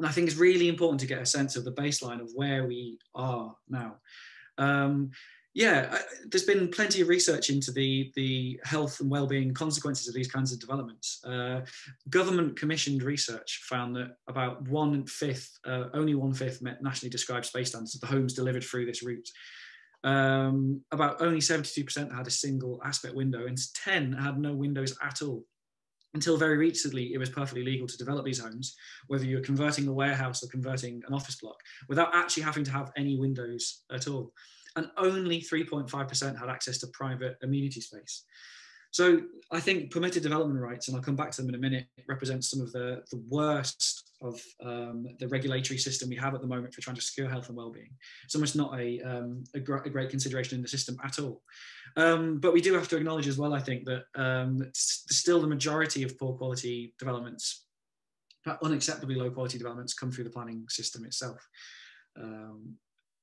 And I think it's really important to get a sense of the baseline of where we are now. Um, yeah, I, there's been plenty of research into the, the health and well-being consequences of these kinds of developments. Uh, government commissioned research found that about one fifth, uh, only one fifth met nationally described space standards of the homes delivered through this route. Um, about only 72% had a single aspect window and 10 had no windows at all until very recently, it was perfectly legal to develop these homes, whether you're converting a warehouse or converting an office block, without actually having to have any windows at all. And only 3.5% had access to private amenity space. So I think permitted development rights, and I'll come back to them in a minute, represent some of the, the worst of um, the regulatory system we have at the moment for trying to secure health and well-being. It's almost not a, um, a, gr a, great consideration in the system at all. Um, but we do have to acknowledge as well, I think, that um, still the majority of poor quality developments, unacceptably low quality developments come through the planning system itself. Um,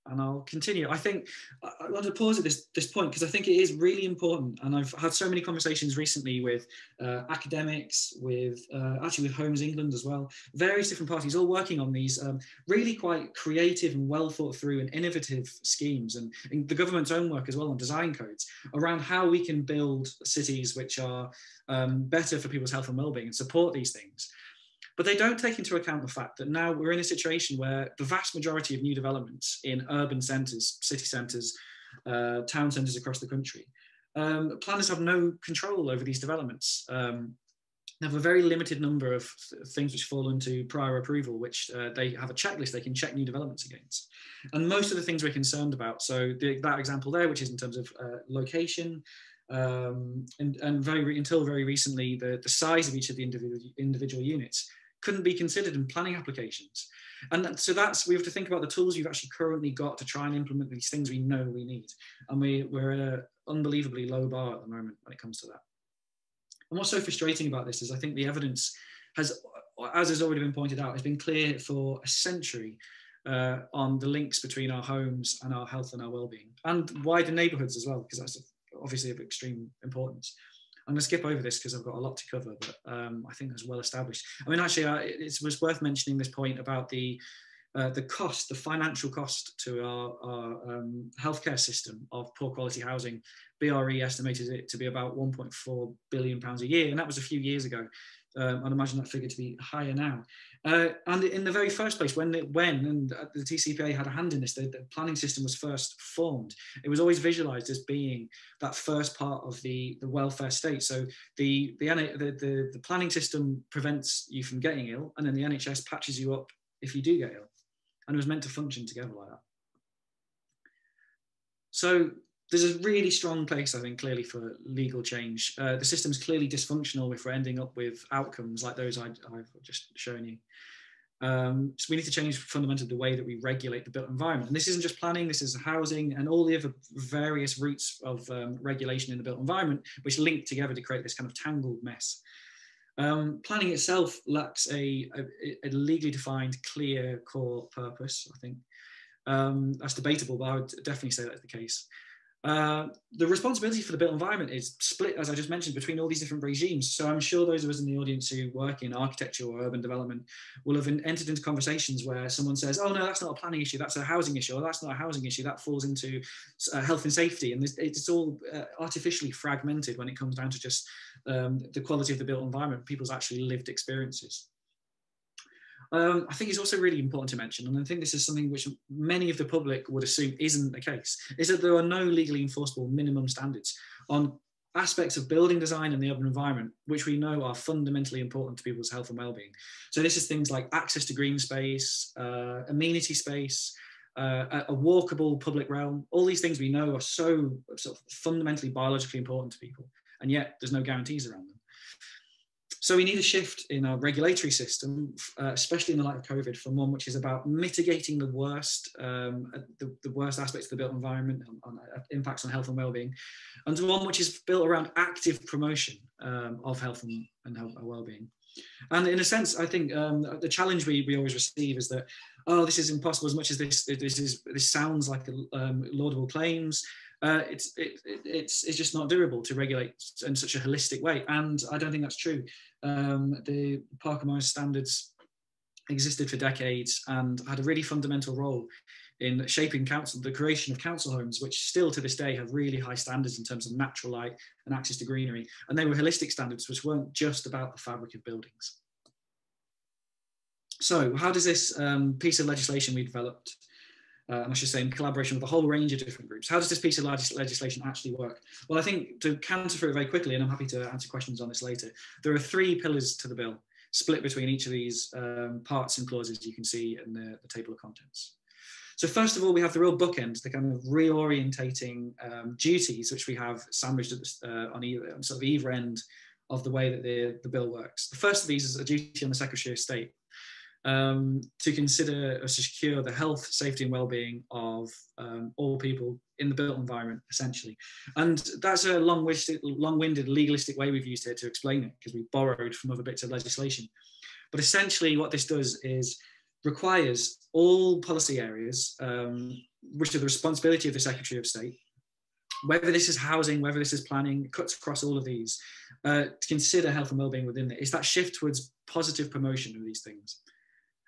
and I'll continue. I think I want to pause at this, this point because I think it is really important. And I've had so many conversations recently with uh, academics, with uh, actually with Homes England as well, various different parties all working on these um, really quite creative and well thought through and innovative schemes and, and, the government's own work as well on design codes around how we can build cities which are um, better for people's health and well-being and support these things. But they don't take into account the fact that now we're in a situation where the vast majority of new developments in urban centres, city centres, uh, town centres across the country, um, planners have no control over these developments. Um, they have a very limited number of th things which fall into prior approval, which uh, they have a checklist they can check new developments against. And most of the things we're concerned about, so the, that example there, which is in terms of uh, location, um, and, and very until very recently, the, the size of each of the individual, individual units couldn't be considered in planning applications. And so that's, we have to think about the tools you've actually currently got to try and implement these things we know we need. And we, we're at an unbelievably low bar at the moment when it comes to that. And what's so frustrating about this is I think the evidence has, as has already been pointed out, has been clear for a century uh, on the links between our homes and our health and our well-being and wider neighbourhoods as well, because that's obviously of extreme importance. I'm going to skip over this because I've got a lot to cover, but um, I think it's well established. I mean, actually, uh, it was worth mentioning this point about the uh, the cost, the financial cost to our, our um, healthcare system of poor quality housing. BRE estimated it to be about 1.4 billion pounds a year, and that was a few years ago. Um, I'd imagine that figure to be higher now. Uh, and in the very first place, when, when and the TCPA had a hand in this, the, the, planning system was first formed. It was always visualized as being that first part of the, the welfare state. So the, the, the, the, the planning system prevents you from getting ill, and then the NHS patches you up if you do get ill. And it was meant to function together like that. So there's a really strong place, I think, clearly for legal change. Uh, the system's clearly dysfunctional if we're ending up with outcomes like those I, have just shown you. Um, so we need to change fundamentally the way that we regulate the built environment. And this isn't just planning, this is housing and all the other various routes of um, regulation in the built environment, which link together to create this kind of tangled mess. Um, planning itself lacks a, a, a, legally defined, clear core purpose, I think. Um, that's debatable, but I would definitely say that's the case. Uh, the responsibility for the built environment is split, as I just mentioned, between all these different regimes. So I'm sure those of us in the audience who work in architecture or urban development will have entered into conversations where someone says, oh no, that's not a planning issue, that's a housing issue, or that's not a housing issue, that falls into uh, health and safety. And it's all uh, artificially fragmented when it comes down to just um, the quality of the built environment, people's actually lived experiences. Um, I think it's also really important to mention, and I think this is something which many of the public would assume isn't the case, is that there are no legally enforceable minimum standards on aspects of building design and the urban environment, which we know are fundamentally important to people's health and well-being. So this is things like access to green space, uh, amenity space, uh, a walkable public realm. All these things we know are so sort of fundamentally biologically important to people, and yet there's no guarantees around them. So we need a shift in our regulatory system, uh, especially in the light of COVID, from one which is about mitigating the worst, um, the, the, worst aspects of the built environment, on, on uh, impacts on health and well-being, and to one which is built around active promotion um, of health and, and health and well-being. And in a sense, I think um, the challenge we, we always receive is that, oh, this is impossible as much as this, this, is, this sounds like um, laudable claims uh, it's it, it's it's just not doable to regulate in such a holistic way. And I don't think that's true. Um, the Parker Morris standards existed for decades and had a really fundamental role in shaping council the creation of council homes, which still to this day have really high standards in terms of natural light and access to greenery. And they were holistic standards, which weren't just about the fabric of buildings. So how does this um, piece of legislation we developed uh, and I should say in collaboration with a whole range of different groups. How does this piece of legislation actually work? Well, I think to counter for it very quickly, and I'm happy to answer questions on this later, there are three pillars to the bill, split between each of these um, parts and clauses you can see in the, the, table of contents. So first of all, we have the real bookend, the kind of reorientating um, duties which we have sandwiched uh, on either sort of either end of the way that the, the bill works. The first of these is a duty on the Secretary of State um, to consider or secure the health, safety, and well-being of um, all people in the built environment, essentially. And that's a long-winded, long-winded legalistic way we've used here to explain it because we borrowed from other bits of legislation. But essentially, what this does is requires all policy areas, um, which are the responsibility of the Secretary of State, whether this is housing, whether this is planning, cuts across all of these, uh, to consider health and well-being within it. It's that shift towards positive promotion of these things.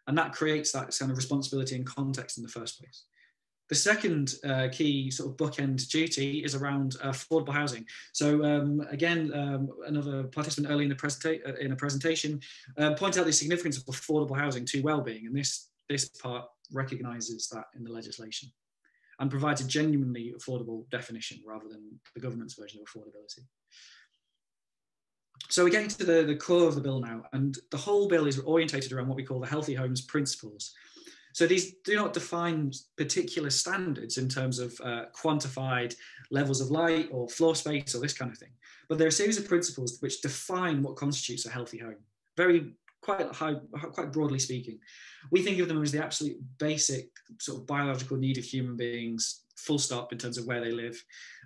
And that creates that kind of responsibility and context in the first place. The second uh, key sort of bookend duty is around uh, affordable housing. So um, again, um, another participant early in the uh, in a presentation uh, pointed out the significance of affordable housing to well-being, and this this part recognises that in the legislation and provides a genuinely affordable definition rather than the government's version of affordability. So we're getting to the, the core of the bill now, and the whole bill is orientated around what we call the Healthy Homes Principles. So these do not define particular standards in terms of uh, quantified levels of light or floor space or this kind of thing, but there are a series of principles which define what constitutes a healthy home. Very quite high, quite broadly speaking. We think of them as the absolute basic sort of biological need of human beings full stop in terms of where they live.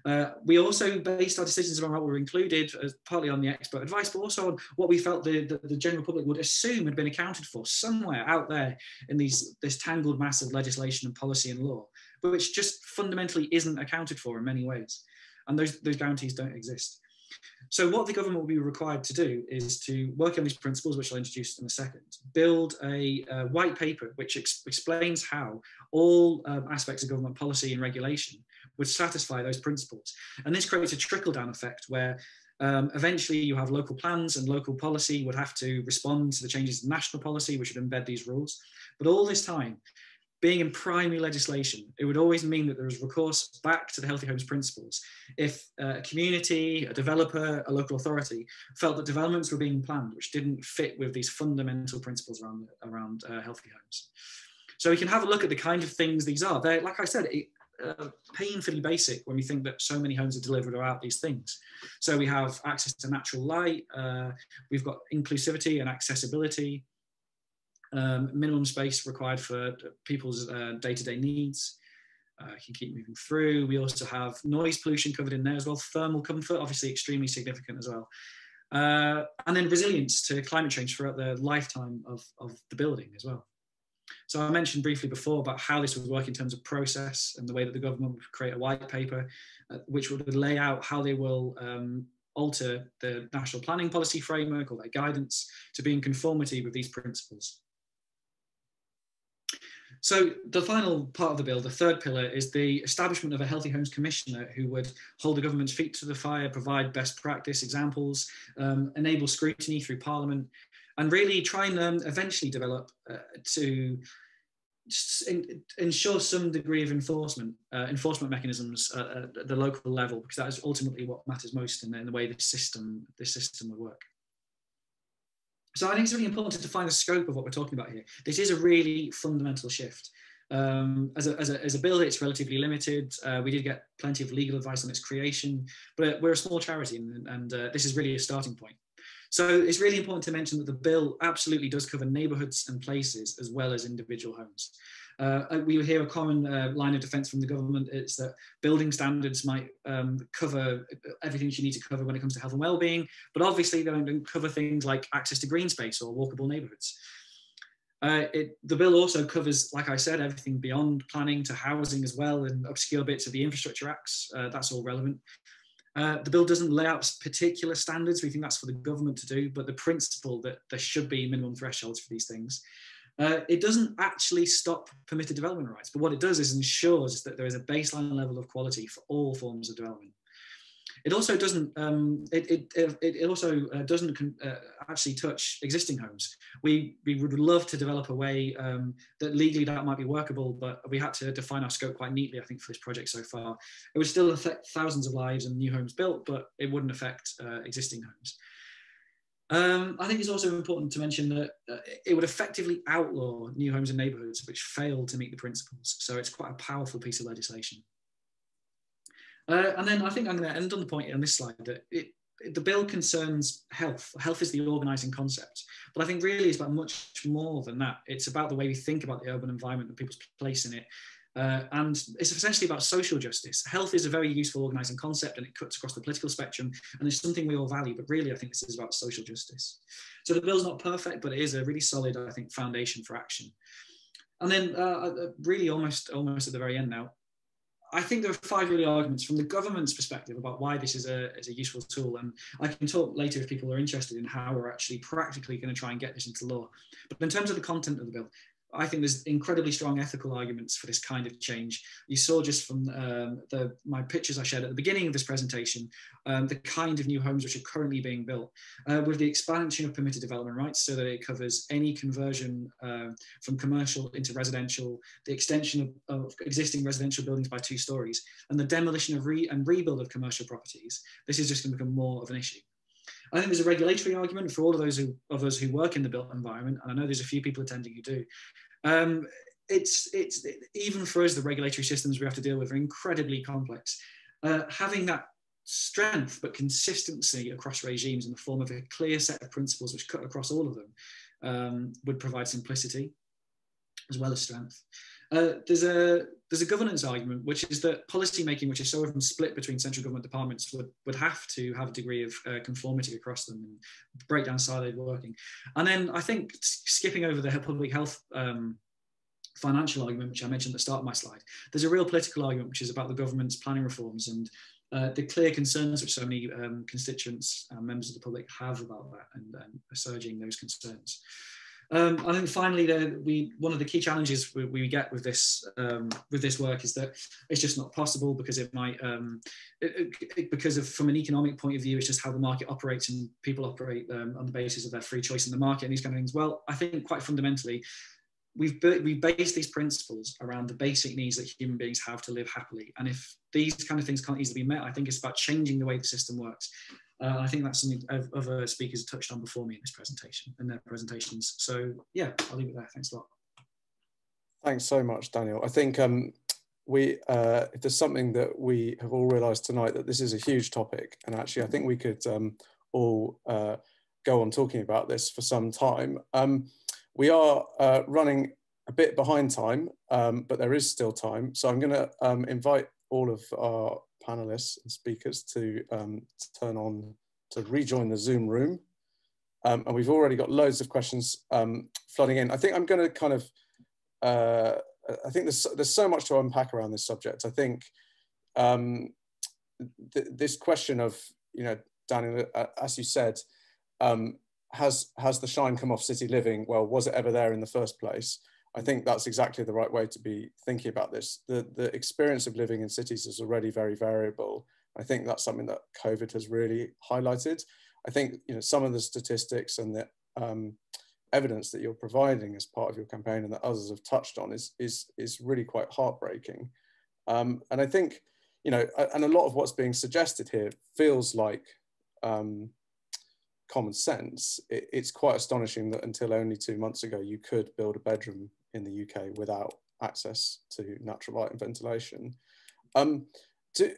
Uh, we also based our decisions around what were included partly on the expert advice, but also on what we felt the, the, the, general public would assume had been accounted for somewhere out there in these this tangled mass of legislation and policy and law, which just fundamentally isn't accounted for in many ways. And those, those guarantees don't exist. So what the government will be required to do is to work on these principles, which I'll introduce in a second, build a, a white paper which ex explains how all um, aspects of government policy and regulation would satisfy those principles. And this creates a trickle down effect where um, eventually you have local plans and local policy would have to respond to the changes in national policy, which would embed these rules. But all this time, being in primary legislation, it would always mean that there was recourse back to the Healthy Homes principles. If uh, a community, a developer, a local authority felt that developments were being planned which didn't fit with these fundamental principles around, around uh, healthy homes. So we can have a look at the kind of things these are. They're, like I said, it, uh, painfully basic when we think that so many homes are delivered without these things. So we have access to natural light, uh, we've got inclusivity and accessibility, um, minimum space required for people's uh, day-to-day needs. Uh, can keep moving through. We also have noise pollution covered in there as well. Thermal comfort, obviously extremely significant as well. Uh, and then resilience to climate change throughout the lifetime of, of the building as well. So I mentioned briefly before about how this would work in terms of process and the way that the government would create a white paper, uh, which would lay out how they will um, alter the national planning policy framework or their guidance to be in conformity with these principles. So the final part of the bill, the third pillar, is the establishment of a Healthy Homes Commissioner who would hold the government's feet to the fire, provide best practice examples, um, enable scrutiny through Parliament, and really try and um, eventually develop uh, to ensure some degree of enforcement uh, enforcement mechanisms at the local level because that is ultimately what matters most in the, in the way the system this system would work. So I think it's really important to define the scope of what we're talking about here. This is a really fundamental shift. Um, as, a, as, a, as, a, bill, it's relatively limited. Uh, we did get plenty of legal advice on its creation, but we're a small charity and, and uh, this is really a starting point. So it's really important to mention that the bill absolutely does cover neighbourhoods and places as well as individual homes. Uh, we hear a common uh, line of defence from the government is that building standards might um, cover everything you need to cover when it comes to health and well-being, but obviously they don't cover things like access to green space or walkable neighbourhoods. Uh, it, the bill also covers, like I said, everything beyond planning to housing as well and obscure bits of the infrastructure acts. Uh, that's all relevant. Uh, the bill doesn't lay out particular standards. We think that's for the government to do, but the principle that there should be minimum thresholds for these things. Uh, it doesn't actually stop permitted development rights, but what it does is ensures that there is a baseline level of quality for all forms of development. It also doesn't. Um, it, it, it, also uh, doesn't uh, actually touch existing homes. We we would love to develop a way um, that legally that might be workable, but we had to define our scope quite neatly. I think for this project so far, it would still affect thousands of lives and new homes built, but it wouldn't affect uh, existing homes. Um, I think it's also important to mention that uh, it would effectively outlaw new homes and neighbourhoods which fail to meet the principles. So it's quite a powerful piece of legislation. Uh, and then I think I'm going to end on the point on this slide that it, the bill concerns health. Health is the organising concept, but I think really it's about much more than that. It's about the way we think about the urban environment and people's place in it. Uh, and it's essentially about social justice. Health is a very useful organising concept and it cuts across the political spectrum and it's something we all value, but really I think this is about social justice. So the bill's not perfect, but it is a really solid, I think, foundation for action. And then uh, uh really almost, almost at the very end now, I think there are five really arguments from the government's perspective about why this is a, is a useful tool. And I can talk later if people are interested in how we're actually practically going to try and get this into law. But in terms of the content of the bill, I think there's incredibly strong ethical arguments for this kind of change. You saw just from um, the, my pictures I shared at the beginning of this presentation, um, the kind of new homes which are currently being built, uh, with the expansion of permitted development rights so that it covers any conversion uh, from commercial into residential, the extension of, of, existing residential buildings by two stories, and the demolition of re and rebuild of commercial properties. This is just going to become more of an issue. I think there's a regulatory argument for all of those who, of us who work in the built environment, and I know there's a few people attending who do. Um, it's it's even for us, the regulatory systems we have to deal with are incredibly complex. Uh, having that strength but consistency across regimes in the form of a clear set of principles which cut across all of them um, would provide simplicity as well as strength. Uh, there's a there's a governance argument, which is that policy making, which is so often split between central government departments, would, would have to have a degree of uh, conformity across them and break down siloed working. And then I think skipping over the public health um, financial argument, which I mentioned at the start of my slide, there's a real political argument, which is about the government's planning reforms and uh, the clear concerns which so many um, constituents and members of the public have about that and, and surging those concerns. Um, and then finally, the, we one of the key challenges we, we get with this um, with this work is that it's just not possible because it might um, it, it, because of from an economic point of view, it's just how the market operates and people operate um, on the basis of their free choice in the market and these kind of things. Well, I think quite fundamentally, we've we base these principles around the basic needs that human beings have to live happily. And if these kind of things can't easily be met, I think it's about changing the way the system works. Uh, I think that's something other speakers touched on before me in this presentation and their presentations. So yeah, I'll leave it there. Thanks a lot. Thanks so much, Daniel. I think um, we uh, there's something that we have all realised tonight that this is a huge topic, and actually I think we could um, all uh, go on talking about this for some time. Um, we are uh, running a bit behind time, um, but there is still time. So I'm going to um, invite all of our panelists and speakers to um, turn on to rejoin the Zoom room. Um, and we've already got loads of questions um, flooding in. I think I'm going to kind of, uh, I think there's, there's so much to unpack around this subject. I think um, th this question of, you know, Daniel, uh, as you said, um, has, has the shine come off city living? Well, was it ever there in the first place? I think that's exactly the right way to be thinking about this. The, the experience of living in cities is already very variable. I think that's something that COVID has really highlighted. I think you know some of the statistics and the um, evidence that you're providing as part of your campaign and that others have touched on is is is really quite heartbreaking. Um, and I think, you know, and a lot of what's being suggested here feels like um, common sense. It, it's quite astonishing that until only two months ago, you could build a bedroom in the UK without access to natural light and ventilation. Um, to,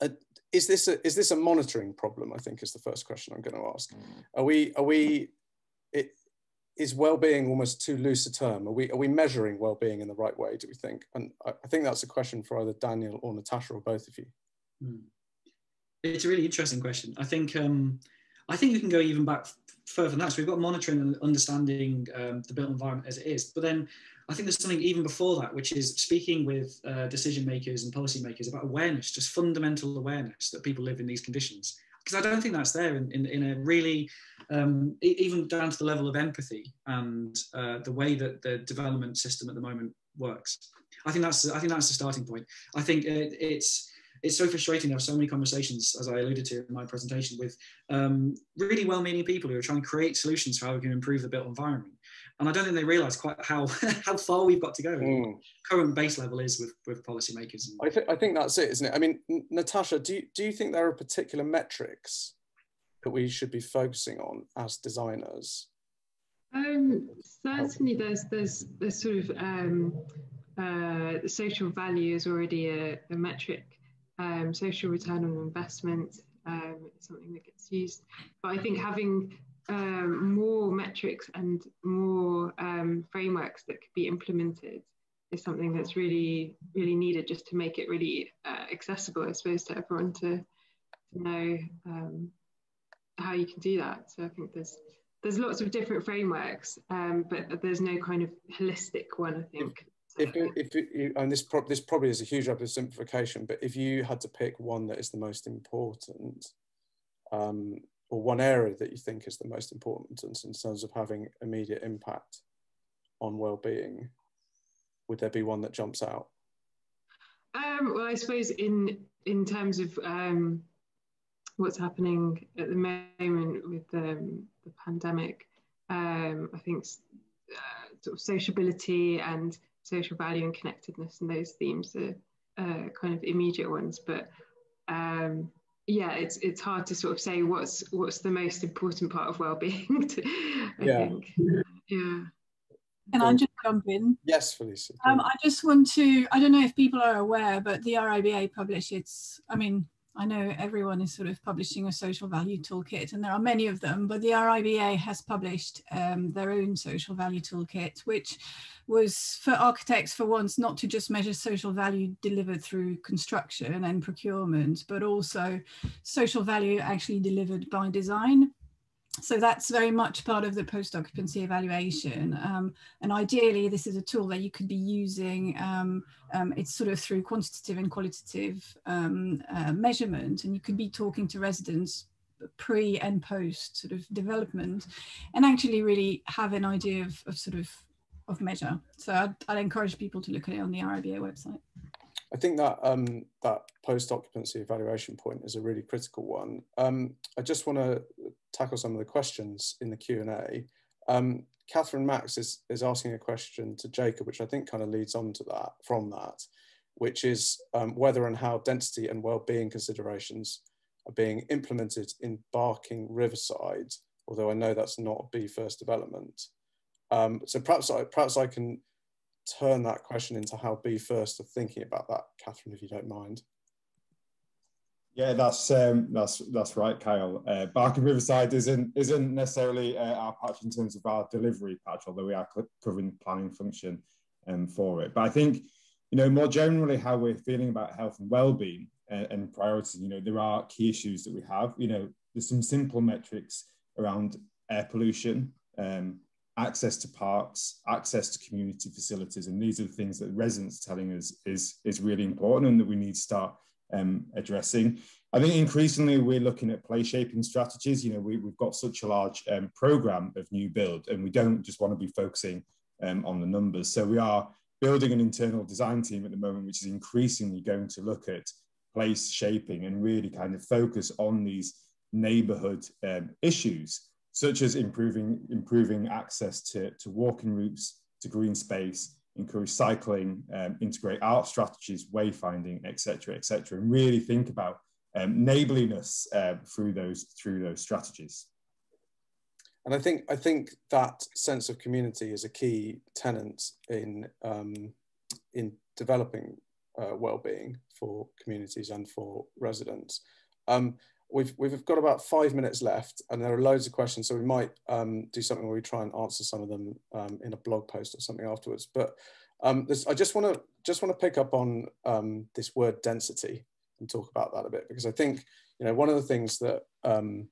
uh, is this a is this a monitoring problem? I think is the first question I'm going to ask. Mm. Are we are we it, is well-being almost too loose a term? Are we are we measuring well-being in the right way? Do we think? And I, I think that's a question for either Daniel or Natasha or both of you. Hmm. It's a really interesting question. I think um, I think we can go even back further than that. So we've got monitoring and understanding um, the built environment as it is, but then I think there's something even before that, which is speaking with uh, decision makers and policy makers about awareness, just fundamental awareness that people live in these conditions. Because I don't think that's there in, in, in a really, um, even down to the level of empathy and uh, the way that the development system at the moment works. I think that's I think that's the starting point. I think it, it's it's so frustrating to have so many conversations, as I alluded to in my presentation, with um, really well-meaning people who are trying to create solutions for how we can improve the built environment and I don't think they realise quite how how far we've got to go. Mm. Current base level is with with policymakers. I think I think that's it, isn't it? I mean, Natasha, do you, do you think there are particular metrics that we should be focusing on as designers? Um, certainly, there's there's there's sort of um, uh, social value is already a, a metric. Um, social return on investment um, is something that gets used, but I think having um, more metrics and more um, frameworks that could be implemented is something that's really, really needed just to make it really uh, accessible, I suppose, to everyone to, to know um, how you can do that. So I think there's there's lots of different frameworks, um, but there's no kind of holistic one. I think. If, if, you, and this, pro- this probably is a huge oversimplification, but if you had to pick one that is the most important, um, or one area that you think is the most important in terms of having immediate impact on well-being would there be one that jumps out? Um, well i suppose in in terms of um, what's happening at the moment with um, the pandemic um, i think uh, sort of sociability and social value and connectedness and those themes are uh, kind of immediate ones but um, yeah, it's it's hard to sort of say what's what's the most important part of well-being. To, I yeah. think. Yeah. Can I just jump in? Yes, Félicie. Um, I just want to, I don't know if people are aware, but the RIBA publish its, I mean, I know everyone is sort of publishing a social value toolkit, and there are many of them, but the RIBA has published um, their own social value toolkit, which was for architects for once not to just measure social value delivered through construction and procurement, but also social value actually delivered by design so that's very much part of the post-occupancy evaluation. Um, and ideally, this is a tool that you could be using. Um, um, it's sort of through quantitative and qualitative um, uh, measurement, and you could be talking to residents pre and post sort of development, and actually really have an idea of, of sort of of measure. So I'd, I'd encourage people to look at it on the RIBA website. I think that um, that post occupancy evaluation point is a really critical one. Um, I just want to tackle some of the questions in the Q and A. Um, Catherine Max is is asking a question to Jacob, which I think kind of leads on to that from that, which is um, whether and how density and well-being considerations are being implemented in Barking Riverside. Although I know that's not a Be First development. Um, so perhaps I perhaps I can turn that question into how Be First are thinking about that, Catherine, if you don't mind. Yeah, that's um, that's that's right, Kyle. Uh, Barking Riverside isn't isn't necessarily uh, our patch in terms of our delivery patch, although we are covering the planning function um, for it. But I think, you know, more generally, how we're feeling about health and well-being and, uh, and priorities. You know, there are key issues that we have. You know, there's some simple metrics around air pollution, um, access to parks, access to community facilities, and these are the things that residents are telling us is, is really important and that we need to start um, addressing. I think increasingly we're looking at place shaping strategies. You know, we, have got such a large um, program of new build, and we don't just want to be focusing um, on the numbers. So we are building an internal design team at the moment, which is increasingly going to look at place shaping and really kind of focus on these neighborhood um, issues such as improving, improving access to, to walking routes, to green space, encourage cycling, um, integrate art strategies, wayfinding, etc., etc., and really think about um, neighborliness uh, through those through those strategies. And I think I think that sense of community is a key tenant in um, in developing uh, well-being for communities and for residents. Um, we've we've got about five minutes left, and there are loads of questions, so we might um, do something where we try and answer some of them um, in a blog post or something afterwards. But um, I just want to just want to pick up on um, this word density and talk about that a bit because I think you know one of the things that um,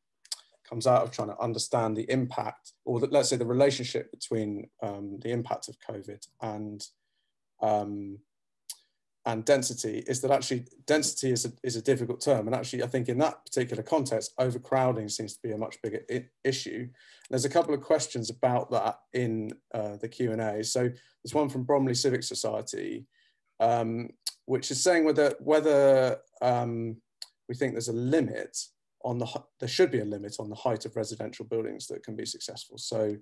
comes out of trying to understand the impact, or the, let's say the relationship between the impact of COVID and um, and density is that actually density is a, is a difficult term. And actually, I think in that particular context, overcrowding seems to be a much bigger issue. And there's a couple of questions about that in uh, the Q&A. So there's one from Bromley Civic Society, um, which is saying whether, whether um, we think there's a limit on the, there should be a limit on the height of residential buildings that can be successful. So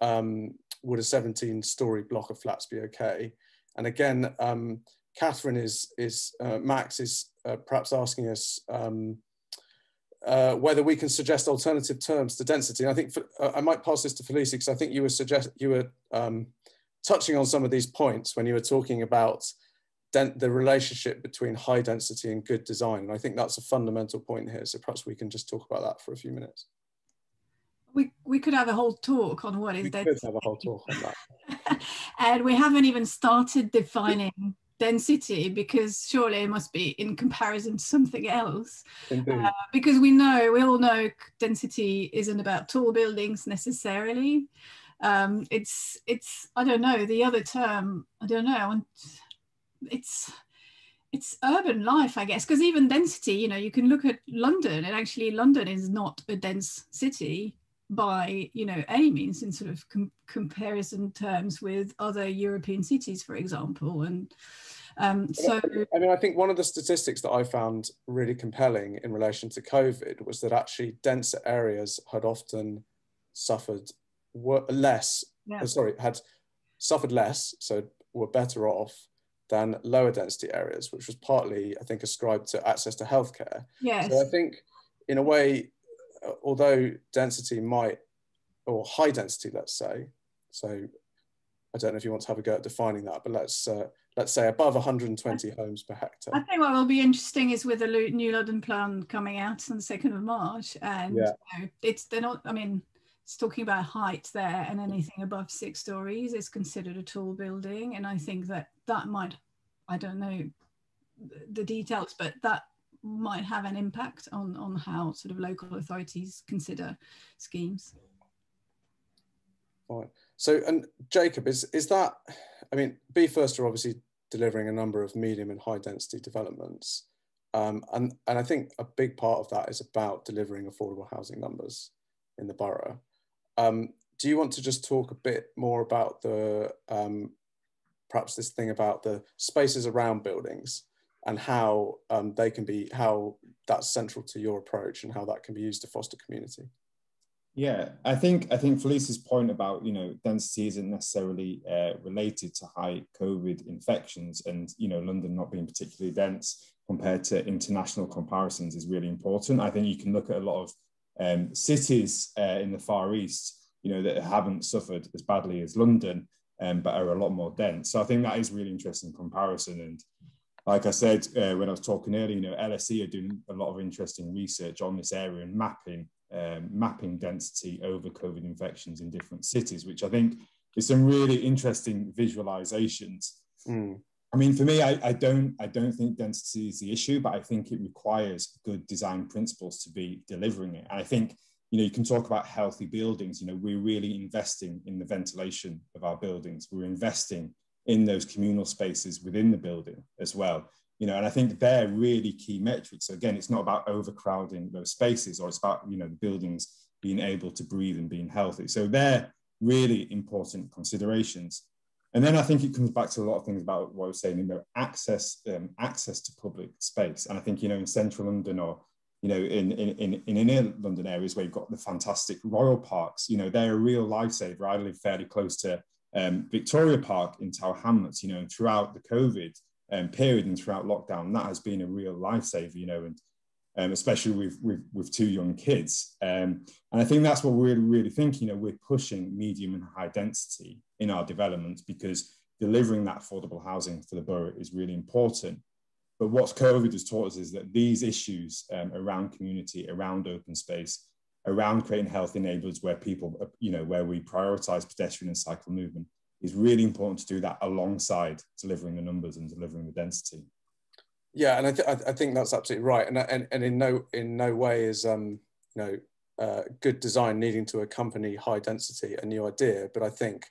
um, would a 17 story block of flats be okay? And again, um, Catherine is, is uh, Max is uh, perhaps asking us um, uh, whether we can suggest alternative terms to density. And I think for, uh, I might pass this to Félicie because I think you were suggest you were um, touching on some of these points when you were talking about the relationship between high density and good design. And I think that's a fundamental point here. So perhaps we can just talk about that for a few minutes. We, we could have a whole talk on what is we density. could have a whole talk on that. and we haven't even started defining density because surely it must be in comparison to something else. Uh, because we know, we all know density isn't about tall buildings necessarily. Um, it's, it's, I don't know, the other term, I don't know, it's, it's urban life, I guess, because even density, you know, you can look at London and actually London is not a dense city by you know any means in sort of com comparison terms with other European cities, for example. And um, so, I mean, I think one of the statistics that I found really compelling in relation to COVID was that actually denser areas had often suffered less. Yeah. Uh, sorry, had suffered less, so were better off than lower density areas, which was partly, I think, ascribed to access to healthcare. Yes. So I think, in a way, although density might, or high density, let's say, so I don't know if you want to have a go at defining that, but let's uh, let's say above 120 homes per hectare. I think what will be interesting is with the new London plan coming out on the 2nd of March, and yeah. you know, it's they're not. I mean, it's talking about height there, and anything above six stories is considered a tall building, and I think that that might, I don't know the details, but that might have an impact on, on how sort of local authorities consider schemes. Right. So, and Jacob, is, is that, I mean, Be First are obviously delivering a number of medium and high density developments. Um, and, and I think a big part of that is about delivering affordable housing numbers in the borough. Um, do you want to just talk a bit more about the, um, perhaps this thing about the spaces around buildings and how um, they can be, how that's central to your approach and how that can be used to foster community. Yeah, I think I think Félicie's point about you know density isn't necessarily uh, related to high COVID infections, and you know London not being particularly dense compared to international comparisons is really important. I think you can look at a lot of um, cities uh, in the Far East, you know, that haven't suffered as badly as London, um, but are a lot more dense. So I think that is really interesting comparison. And like I said uh, when I was talking earlier, you know, LSE are doing a lot of interesting research on this area and mapping um, mapping density over COVID infections in different cities, which I think is some really interesting visualizations. Mm. I mean, for me, I, I, don't I don't think density is the issue, but I think it requires good design principles to be delivering it. And I think you know you can talk about healthy buildings. You know, we're really investing in the ventilation of our buildings. We're investing in those communal spaces within the building as well. You know, and I think they're really key metrics. So again, it's not about overcrowding those spaces, or it's about you know the buildings being able to breathe and being healthy. So they're really important considerations. And then I think it comes back to a lot of things about what I was saying, you know, access, um, access to public space. And I think, you know, in central London or you know, in, in, in inner London areas where you've got the fantastic royal parks, you know, they're a real lifesaver. I live fairly close to um, Victoria Park in Tower Hamlets, you know, and throughout the COVID um, period and throughout lockdown, that has been a real lifesaver, you know, and um, especially with, with, with two young kids. Um, and I think that's what we're really thinking, you know, we're pushing medium and high density in our developments because delivering that affordable housing for the borough is really important. But what COVID has taught us is that these issues um, around community, around open space, around creating health neighborhoods where people, uh, you know, where we prioritize pedestrian and cycle movement is really important to do that alongside delivering the numbers and delivering the density. Yeah, and I, th I think that's absolutely right. And, and, and in no in no way is um, you know uh, good design needing to accompany high density a new idea. But I think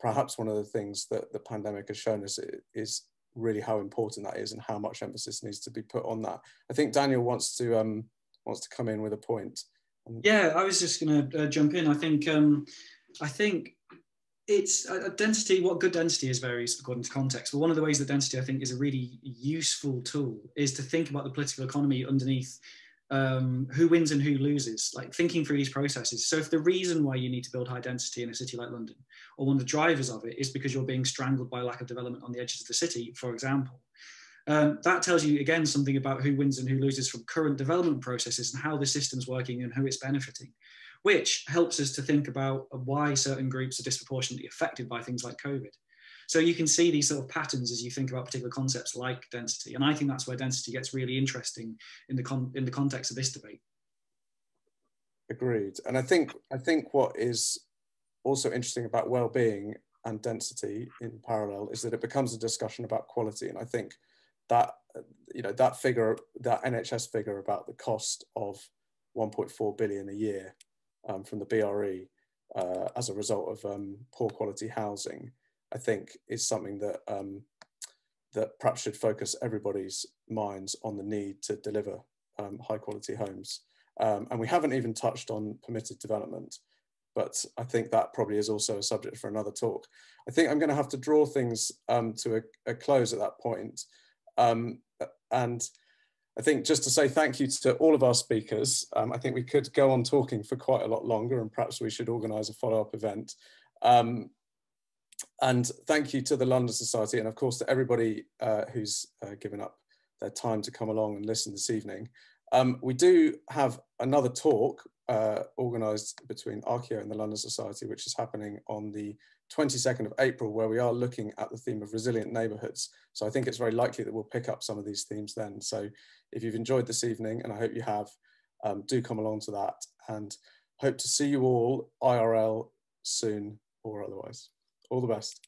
perhaps one of the things that the pandemic has shown us is really how important that is and how much emphasis needs to be put on that. I think Daniel wants to um, wants to come in with a point. Yeah, I was just going to uh, jump in. I think um, I think it's uh, density. What good density is varies according to context. But one of the ways that density, I think, is a really useful tool is to think about the political economy underneath um, who wins and who loses, like thinking through these processes. So if the reason why you need to build high density in a city like London, or one of the drivers of it is because you're being strangled by lack of development on the edges of the city, for example, um, that tells you again something about who wins and who loses from current development processes and how the system's working and who it's benefiting, which helps us to think about why certain groups are disproportionately affected by things like COVID. So you can see these sort of patterns as you think about particular concepts like density. And I think that's where density gets really interesting in the, in the context of this debate. Agreed. And I think, I think what is also interesting about well-being and density in parallel is that it becomes a discussion about quality. And I think that, you know, that figure, that NHS figure about the cost of 1.4 billion a year um, from the BRE uh, as a result of um, poor quality housing I think is something that um, that perhaps should focus everybody's minds on the need to deliver um, high quality homes. Um, and we haven't even touched on permitted development, but I think that probably is also a subject for another talk. I think I'm going to have to draw things um, to a, a, close at that point. Um, and I think just to say thank you to all of our speakers. Um, I think we could go on talking for quite a lot longer and perhaps we should organise a follow-up event. Um, and thank you to the London Society and of course to everybody uh, who's uh, given up their time to come along and listen this evening. Um, we do have another talk uh, organised between Archio and the London Society, which is happening on the 22nd of April, where we are looking at the theme of resilient neighbourhoods. So I think it's very likely that we'll pick up some of these themes then. So if you've enjoyed this evening, and I hope you have, um, do come along to that and hope to see you all IRL soon or otherwise. All the best.